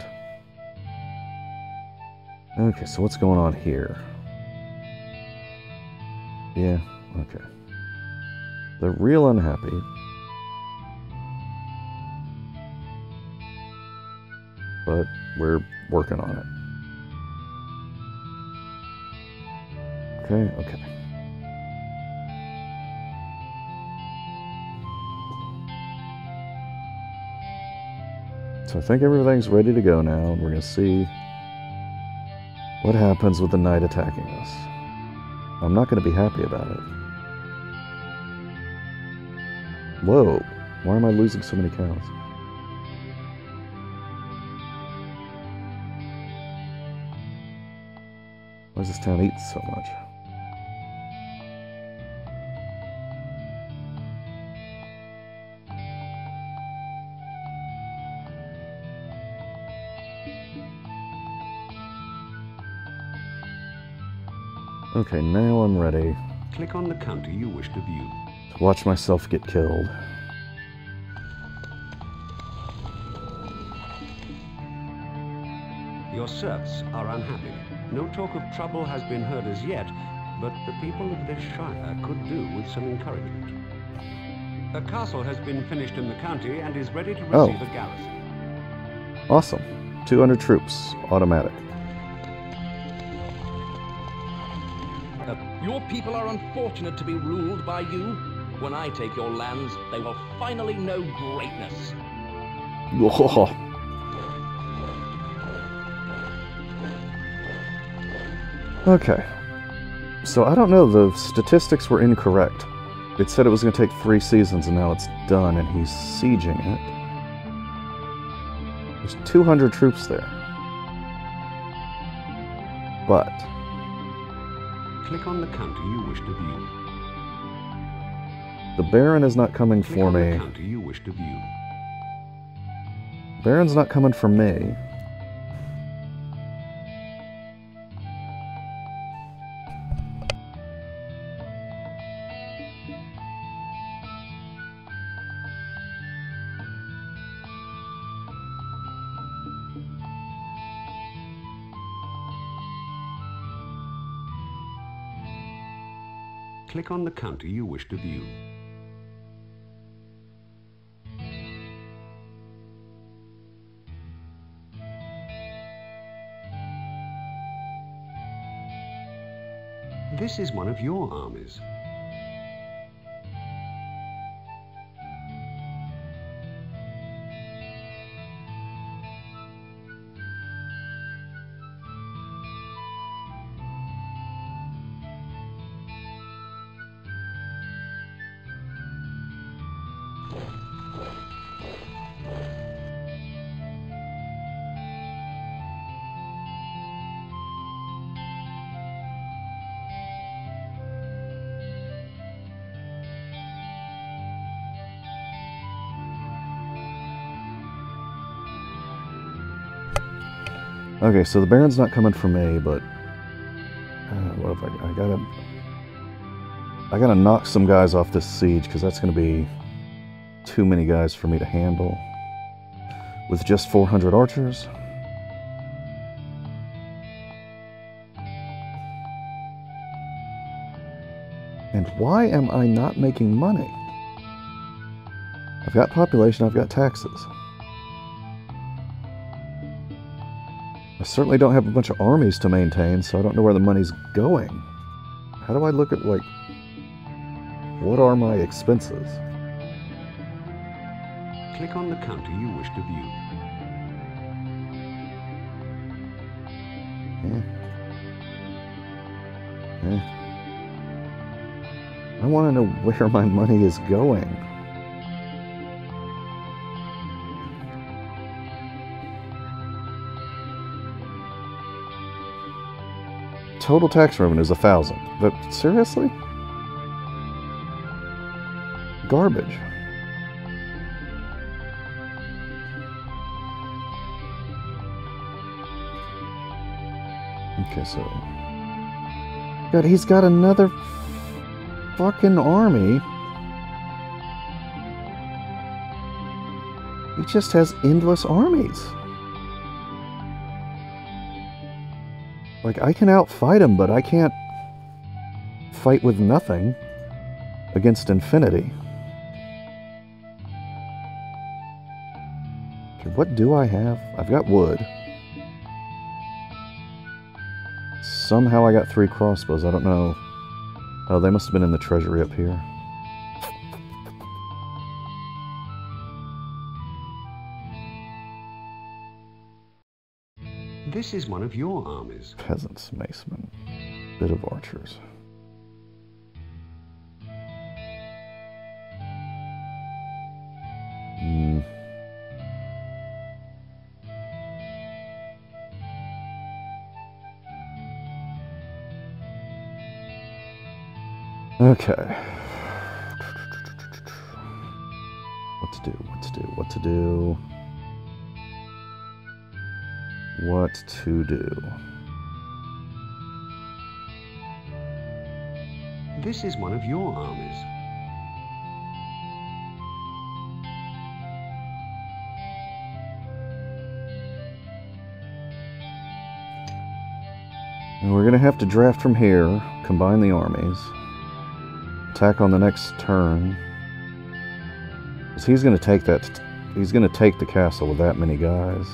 Okay, so what's going on here? Yeah, okay. They're real unhappy. But we're working on it. Okay, okay. So I think everything's ready to go now, and we're going to see what happens with the knight attacking us. I'm not going to be happy about it. Whoa, why am I losing so many cows? Why does this town eat so much? Okay, now I'm ready Click on the country you wish to view. to watch myself get killed. Your serfs are unhappy. No talk of trouble has been heard as yet, but the people of this shire could do with some encouragement. A castle has been finished in the county and is ready to Oh. receive a garrison. Awesome. 200 troops, automatic. People are unfortunate to be ruled by you. When I take your lands, they will finally know greatness. Whoa. Okay. So I don't know, the statistics were incorrect. It said it was going to take three seasons and now it's done and he's sieging it. There's 200 troops there. But Click on the country you wish to view. the Baron is not coming Click for the me. country you wish to view. Baron's not coming for me. Click on the country you wish to view. This is one of your armies. Okay, so the Baron's not coming for me, but uh, what if I, I gotta I gotta knock some guys off this siege because that's gonna be too many guys for me to handle with just 400 archers. And why am I not making money? I've got population, I've got taxes. I certainly don't have a bunch of armies to maintain, so I don't know where the money's going. How do I look at, like, what are my expenses? Click on the country you wish to view. Eh. Eh. I want to know where my money is going. Total tax revenue is a thousand. But seriously? Garbage. Okay, so. God, he's got another fucking army. He just has endless armies. Like, I can outfight him, but I can't fight with nothing against infinity. Okay, what do I have? I've got wood. Somehow I got three crossbows. I don't know. Oh, they must have been in the treasury up here. This is one of your armies. Peasants, macemen, bit of archers. Hmm. Okay. What to do, what to do, what to do. What to do? This is one of your armies. And we're going to have to draft from here, combine the armies, attack on the next turn. Because he's going to take that, he's going to take the castle with that many guys.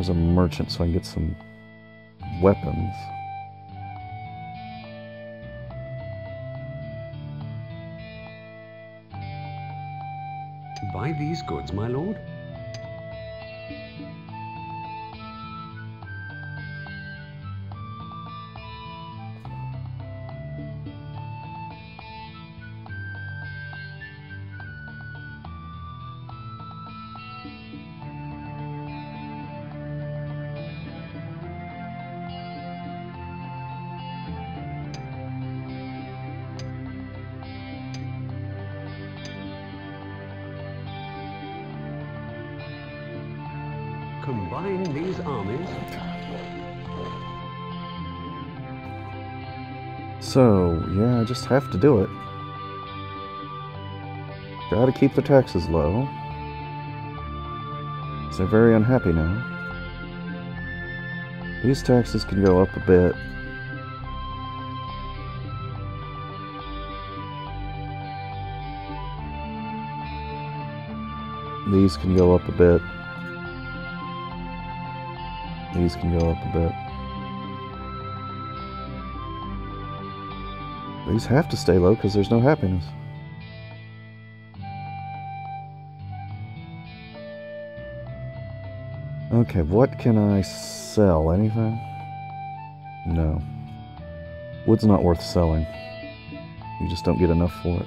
Where's a merchant so I can get some weapons? Buy these goods, my lord. Combine these armies. So, yeah, I just have to do it. Gotta keep the taxes low. They're very unhappy now. These taxes can go up a bit. These can go up a bit. These can go up a bit. These have to stay low because there's no happiness. Okay, what can I sell? Anything? No. Wood's not worth selling. You just don't get enough for it.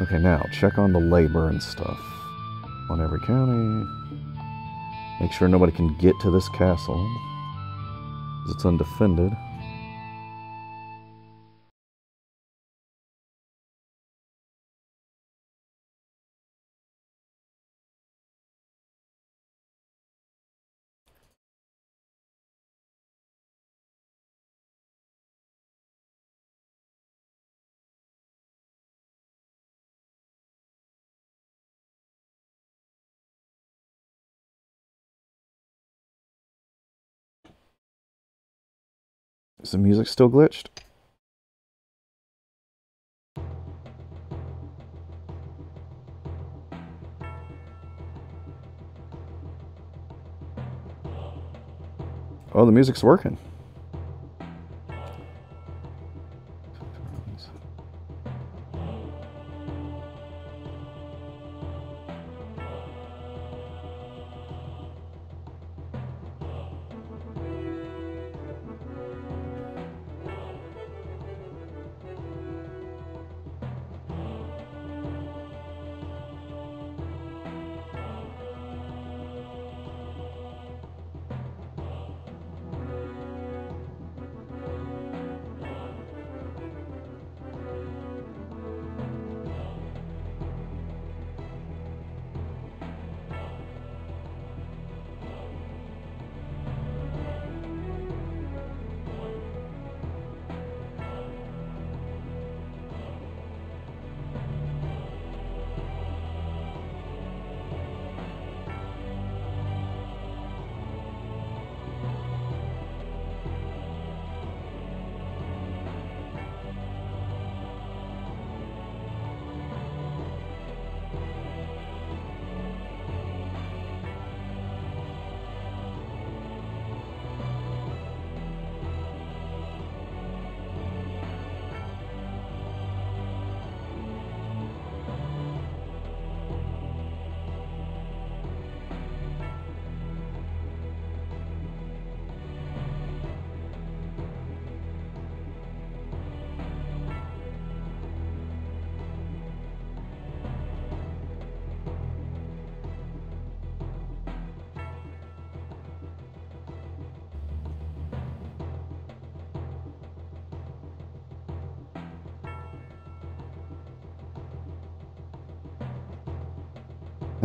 Okay, now check on the labor and stuff. On every county. Make sure nobody can get to this castle. It's undefended. The music still glitched? Oh, the music's working.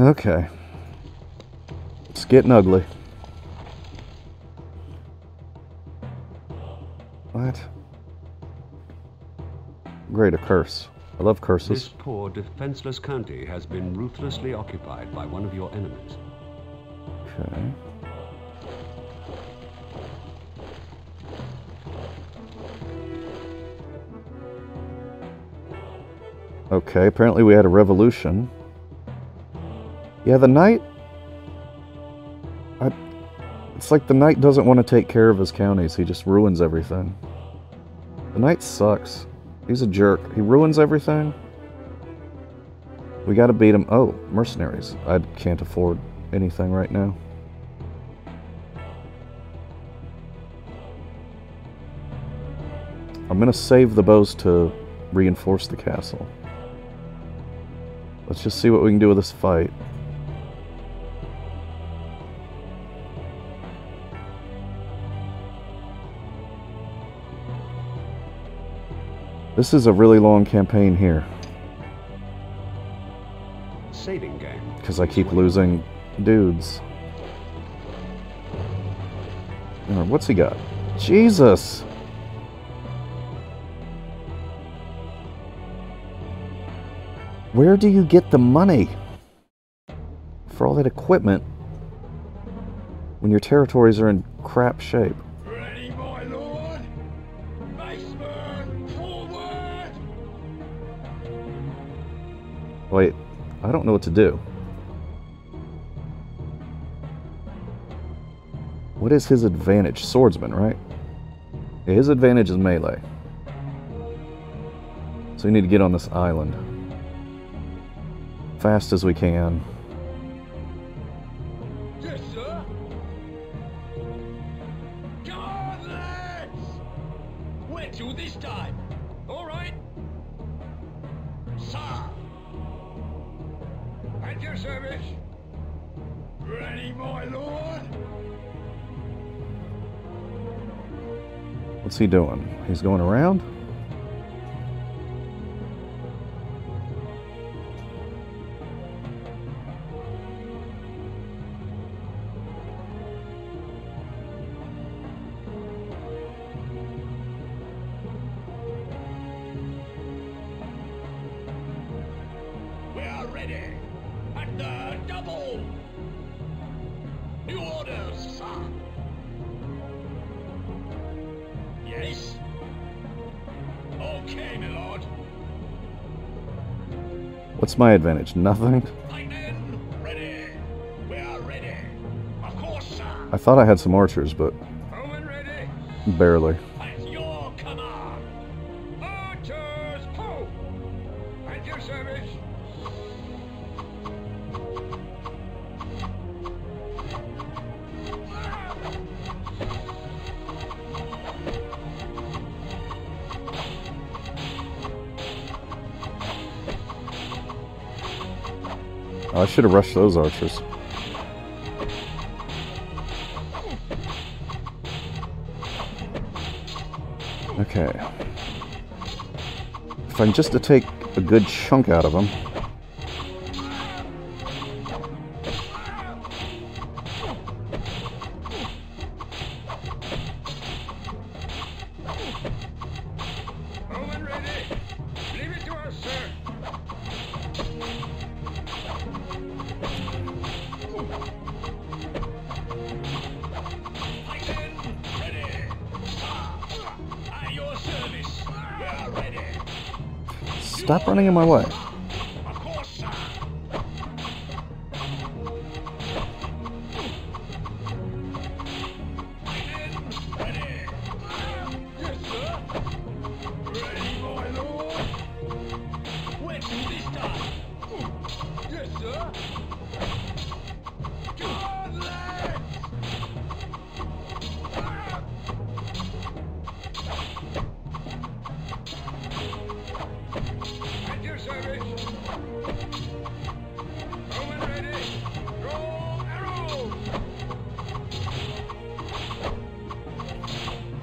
Okay. It's getting ugly. What? Great, a curse. I love curses. This poor, defenseless county has been ruthlessly occupied by one of your enemies. Okay. Okay, apparently we had a revolution. Yeah, the knight. I, it's like the knight doesn't want to take care of his counties, he just ruins everything. The knight sucks. He's a jerk. He ruins everything. We gotta beat him. Oh, mercenaries. I can't afford anything right now. I'm gonna save the bows to reinforce the castle. Let's just see what we can do with this fight. This is a really long campaign here Saving game. because I keep losing dudes. Uh, What's he got? Jesus! Where do you get the money for all that equipment when your territories are in crap shape? I don't know what to do. What is his advantage? Swordsman, right? Yeah, his advantage is melee. So we need to get on this island. Fast as we can. He doing? He's going around? Okay, my lord. What's my advantage? Nothing? Lightning, ready. We are ready. Of course, sir. I thought I had some archers, but ready. barely. Should have rushed those archers. Okay. If I can just to take a good chunk out of them. Running in my way.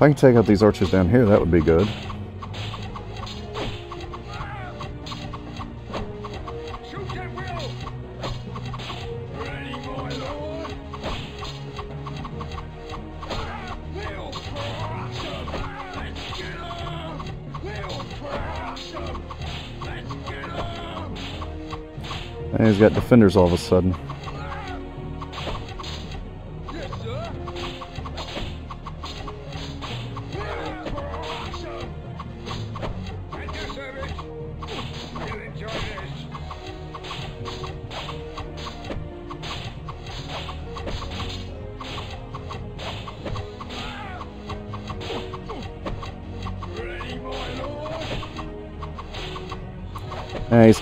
I can take out these archers down here, that would be good. And he's got defenders all of a sudden.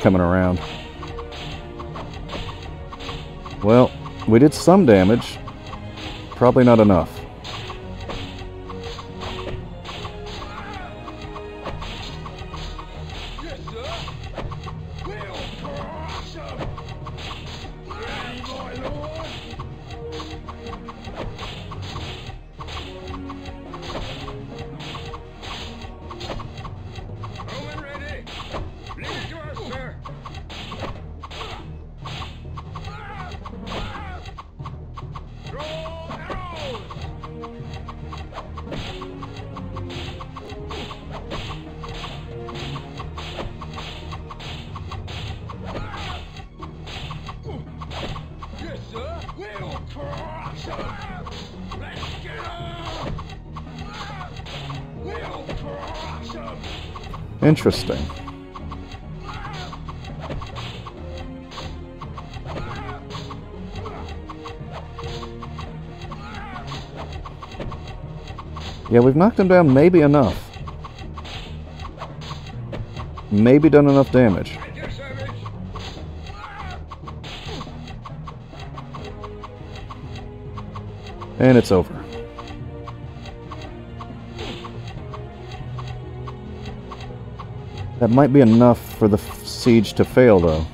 Coming around. Well, we did some damage. Probably not enough. Interesting. Yeah, we've knocked him down maybe enough. Maybe done enough damage. And it's over. That might be enough for the siege to fail, though.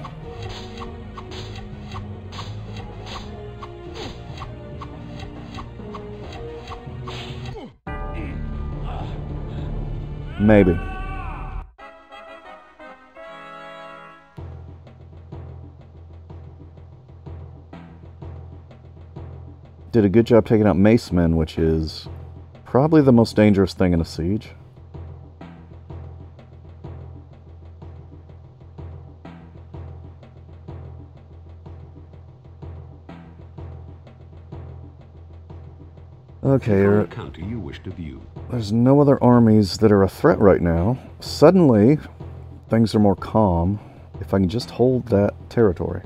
Maybe. Did a good job taking out mace men, which is probably the most dangerous thing in a siege. Okay, the county you wish to view. there's no other armies that are a threat right now. Suddenly, things are more calm if I can just hold that territory.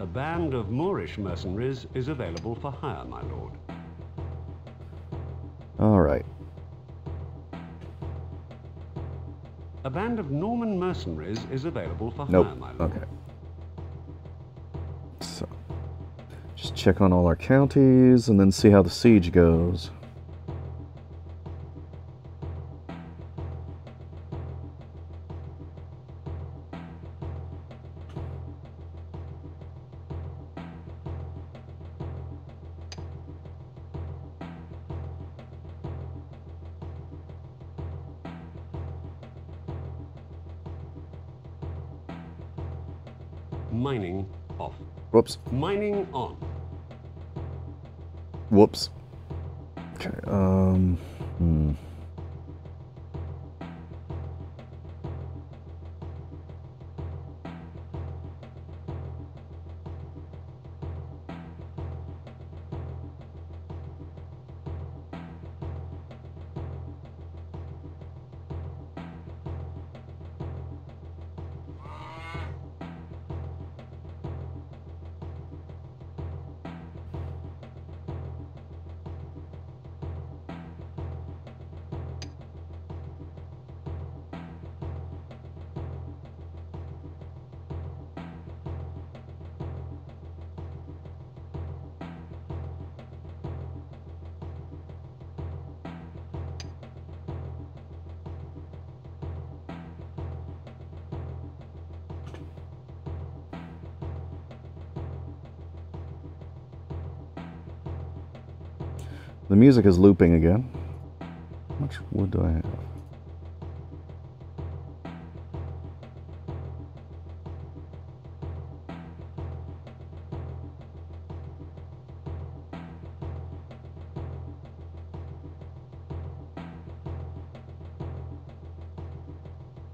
A band of Moorish mercenaries is available for hire, my lord. A band of Norman mercenaries is available for Nope. hire, my lord. Okay. So, just check on all our counties and then see how the siege goes. Whoops. Mining on. Whoops. Okay. Um. The music is looping again. How much wood do I have?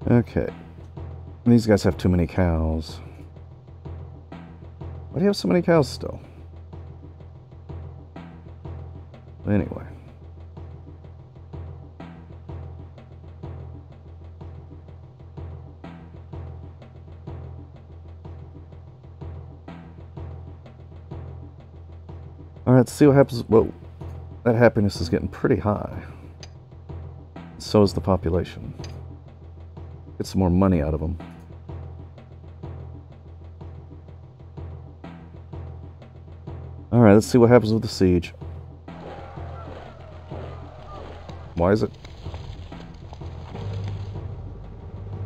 Okay. These guys have too many cows. Why do you have so many cows still? Anyway. Alright, let's see what happens. Well, that happiness is getting pretty high. So is the population. Get some more money out of them. Alright, let's see what happens with the siege. Why is it...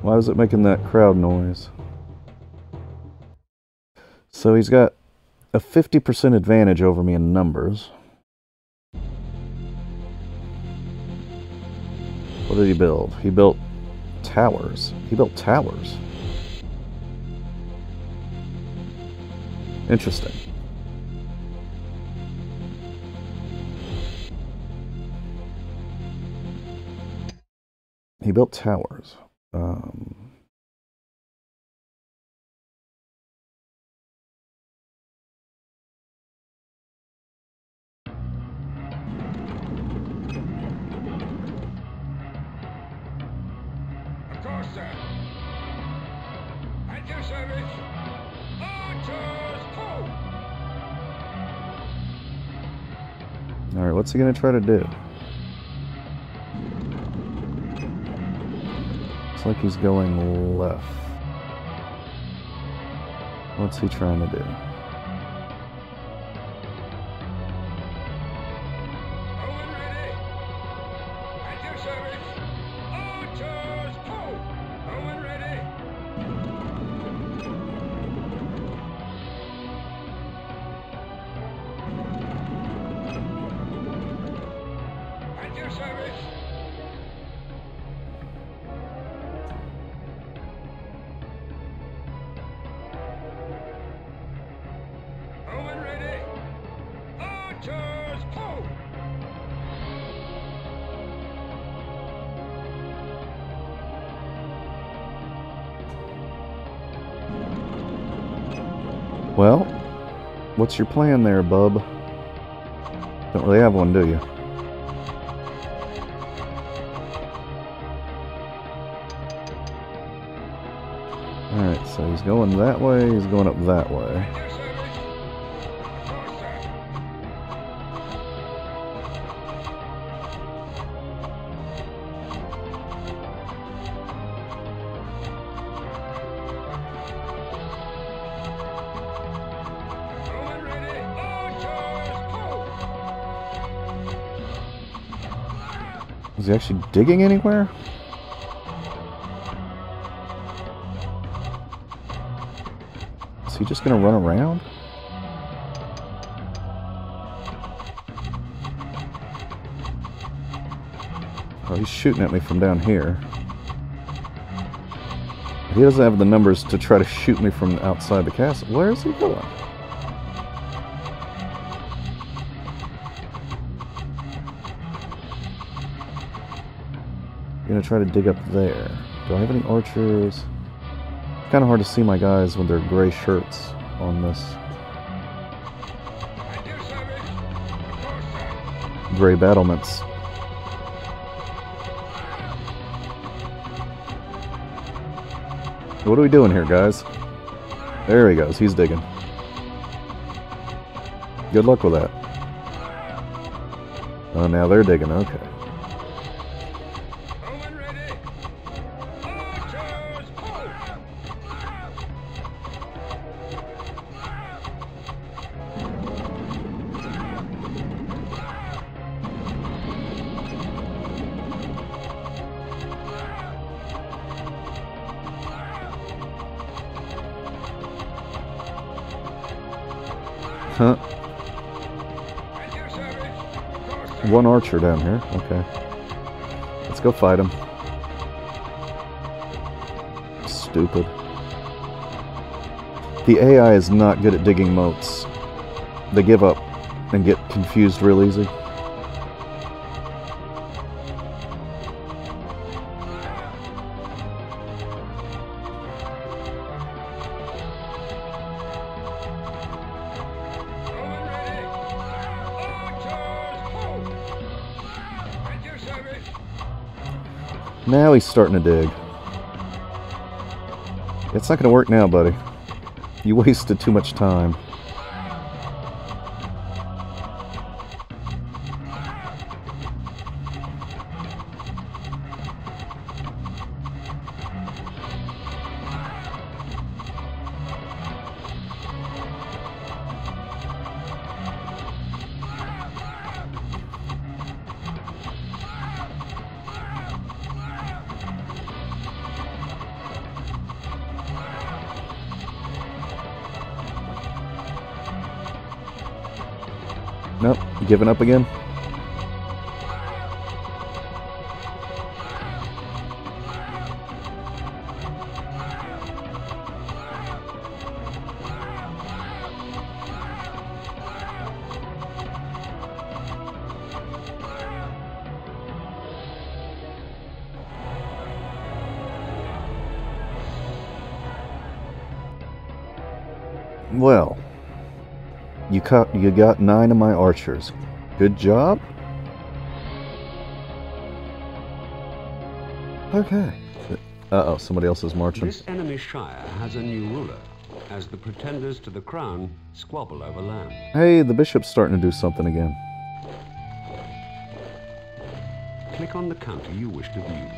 Why is it making that crowd noise? So he's got a 50% advantage over me in numbers. What did he build? He built towers. He built towers. Interesting. He built towers. Um, Of course, sir. At your service. Archers, pull! all right, what's he gonna try to do? Looks like he's going left. What's he trying to do? What's your plan there, bub? Don't really have one, do you? Alright, so he's going that way, he's going up that way. He actually digging anywhere? Is he just gonna run around? Oh, he's shooting at me from down here. He doesn't have the numbers to try to shoot me from outside the castle. Where is he going? Try to dig up there. Do I have any archers? Kind of hard to see my guys with their gray shirts on this gray battlements. What are we doing here, guys? There he goes. He's digging. Good luck with that. Oh, now they're digging. Okay. One archer down here. Okay. Let's go fight him. Stupid. The AI is not good at digging moats. They give up and get confused real easy. Now he's starting to dig. It's not going to work now, buddy. You wasted too much time. Giving up again. Well, you cut you got nine of my archers. Good job. Okay. Uh oh, somebody else is marching. This enemy shire has a new ruler, as the pretenders to the crown squabble over land. Hey, the bishop's starting to do something again. Click on the county you wish to view.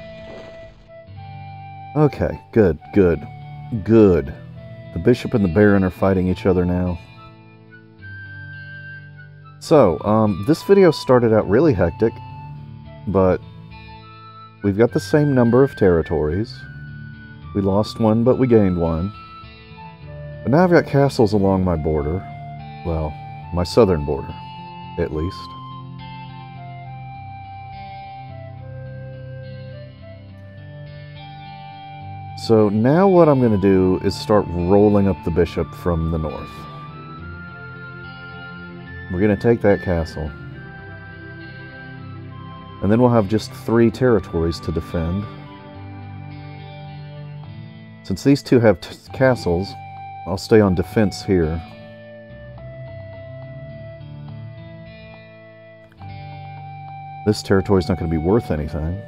Okay, good, good, good. The bishop and the baron are fighting each other now. So, um, this video started out really hectic, but we've got the same number of territories. We lost one, but we gained one. But now I've got castles along my border. Well, my southern border, at least. So now what I'm going to do is start rolling up the bishop from the north. We're going to take that castle. And then we'll have just three territories to defend. Since these two have castles, I'll stay on defense here. This territory's not going to be worth anything.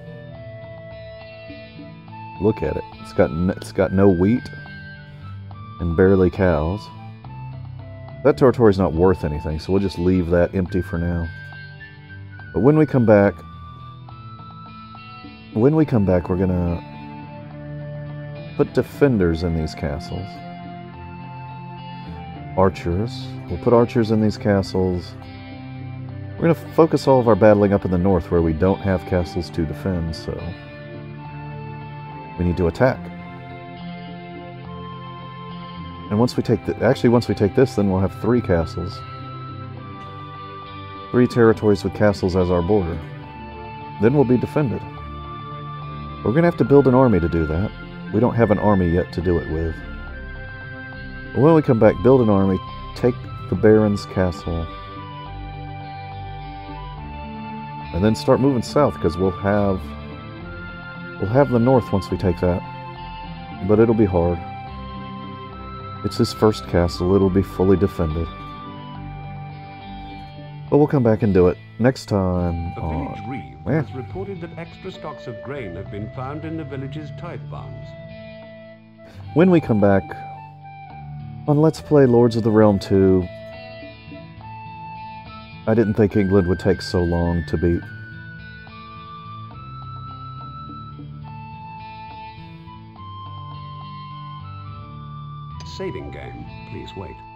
Look at it. It's got it's got no wheat and barely cows. That territory's not worth anything, so we'll just leave that empty for now. But when we come back, when we come back, we're gonna put defenders in these castles. Archers. We'll put archers in these castles. We're gonna focus all of our battling up in the north where we don't have castles to defend, so we need to attack. And once we take the, actually once we take this, then we'll have three castles. Three territories with castles as our border. Then we'll be defended. We're going to have to build an army to do that. We don't have an army yet to do it with. But when we come back, build an army, take the Baron's castle, and then start moving south because we'll have we'll have the north once we take that. But it'll be hard. It's his first castle, it'll be fully defended. But we'll come back and do it next time The on... village reeve Yeah. has reported that extra stocks of grain have been found in the village's tithe barns. When we come back on Let's Play Lords of the Realm 2, I didn't think England would take so long to beat. Saving game. Please wait.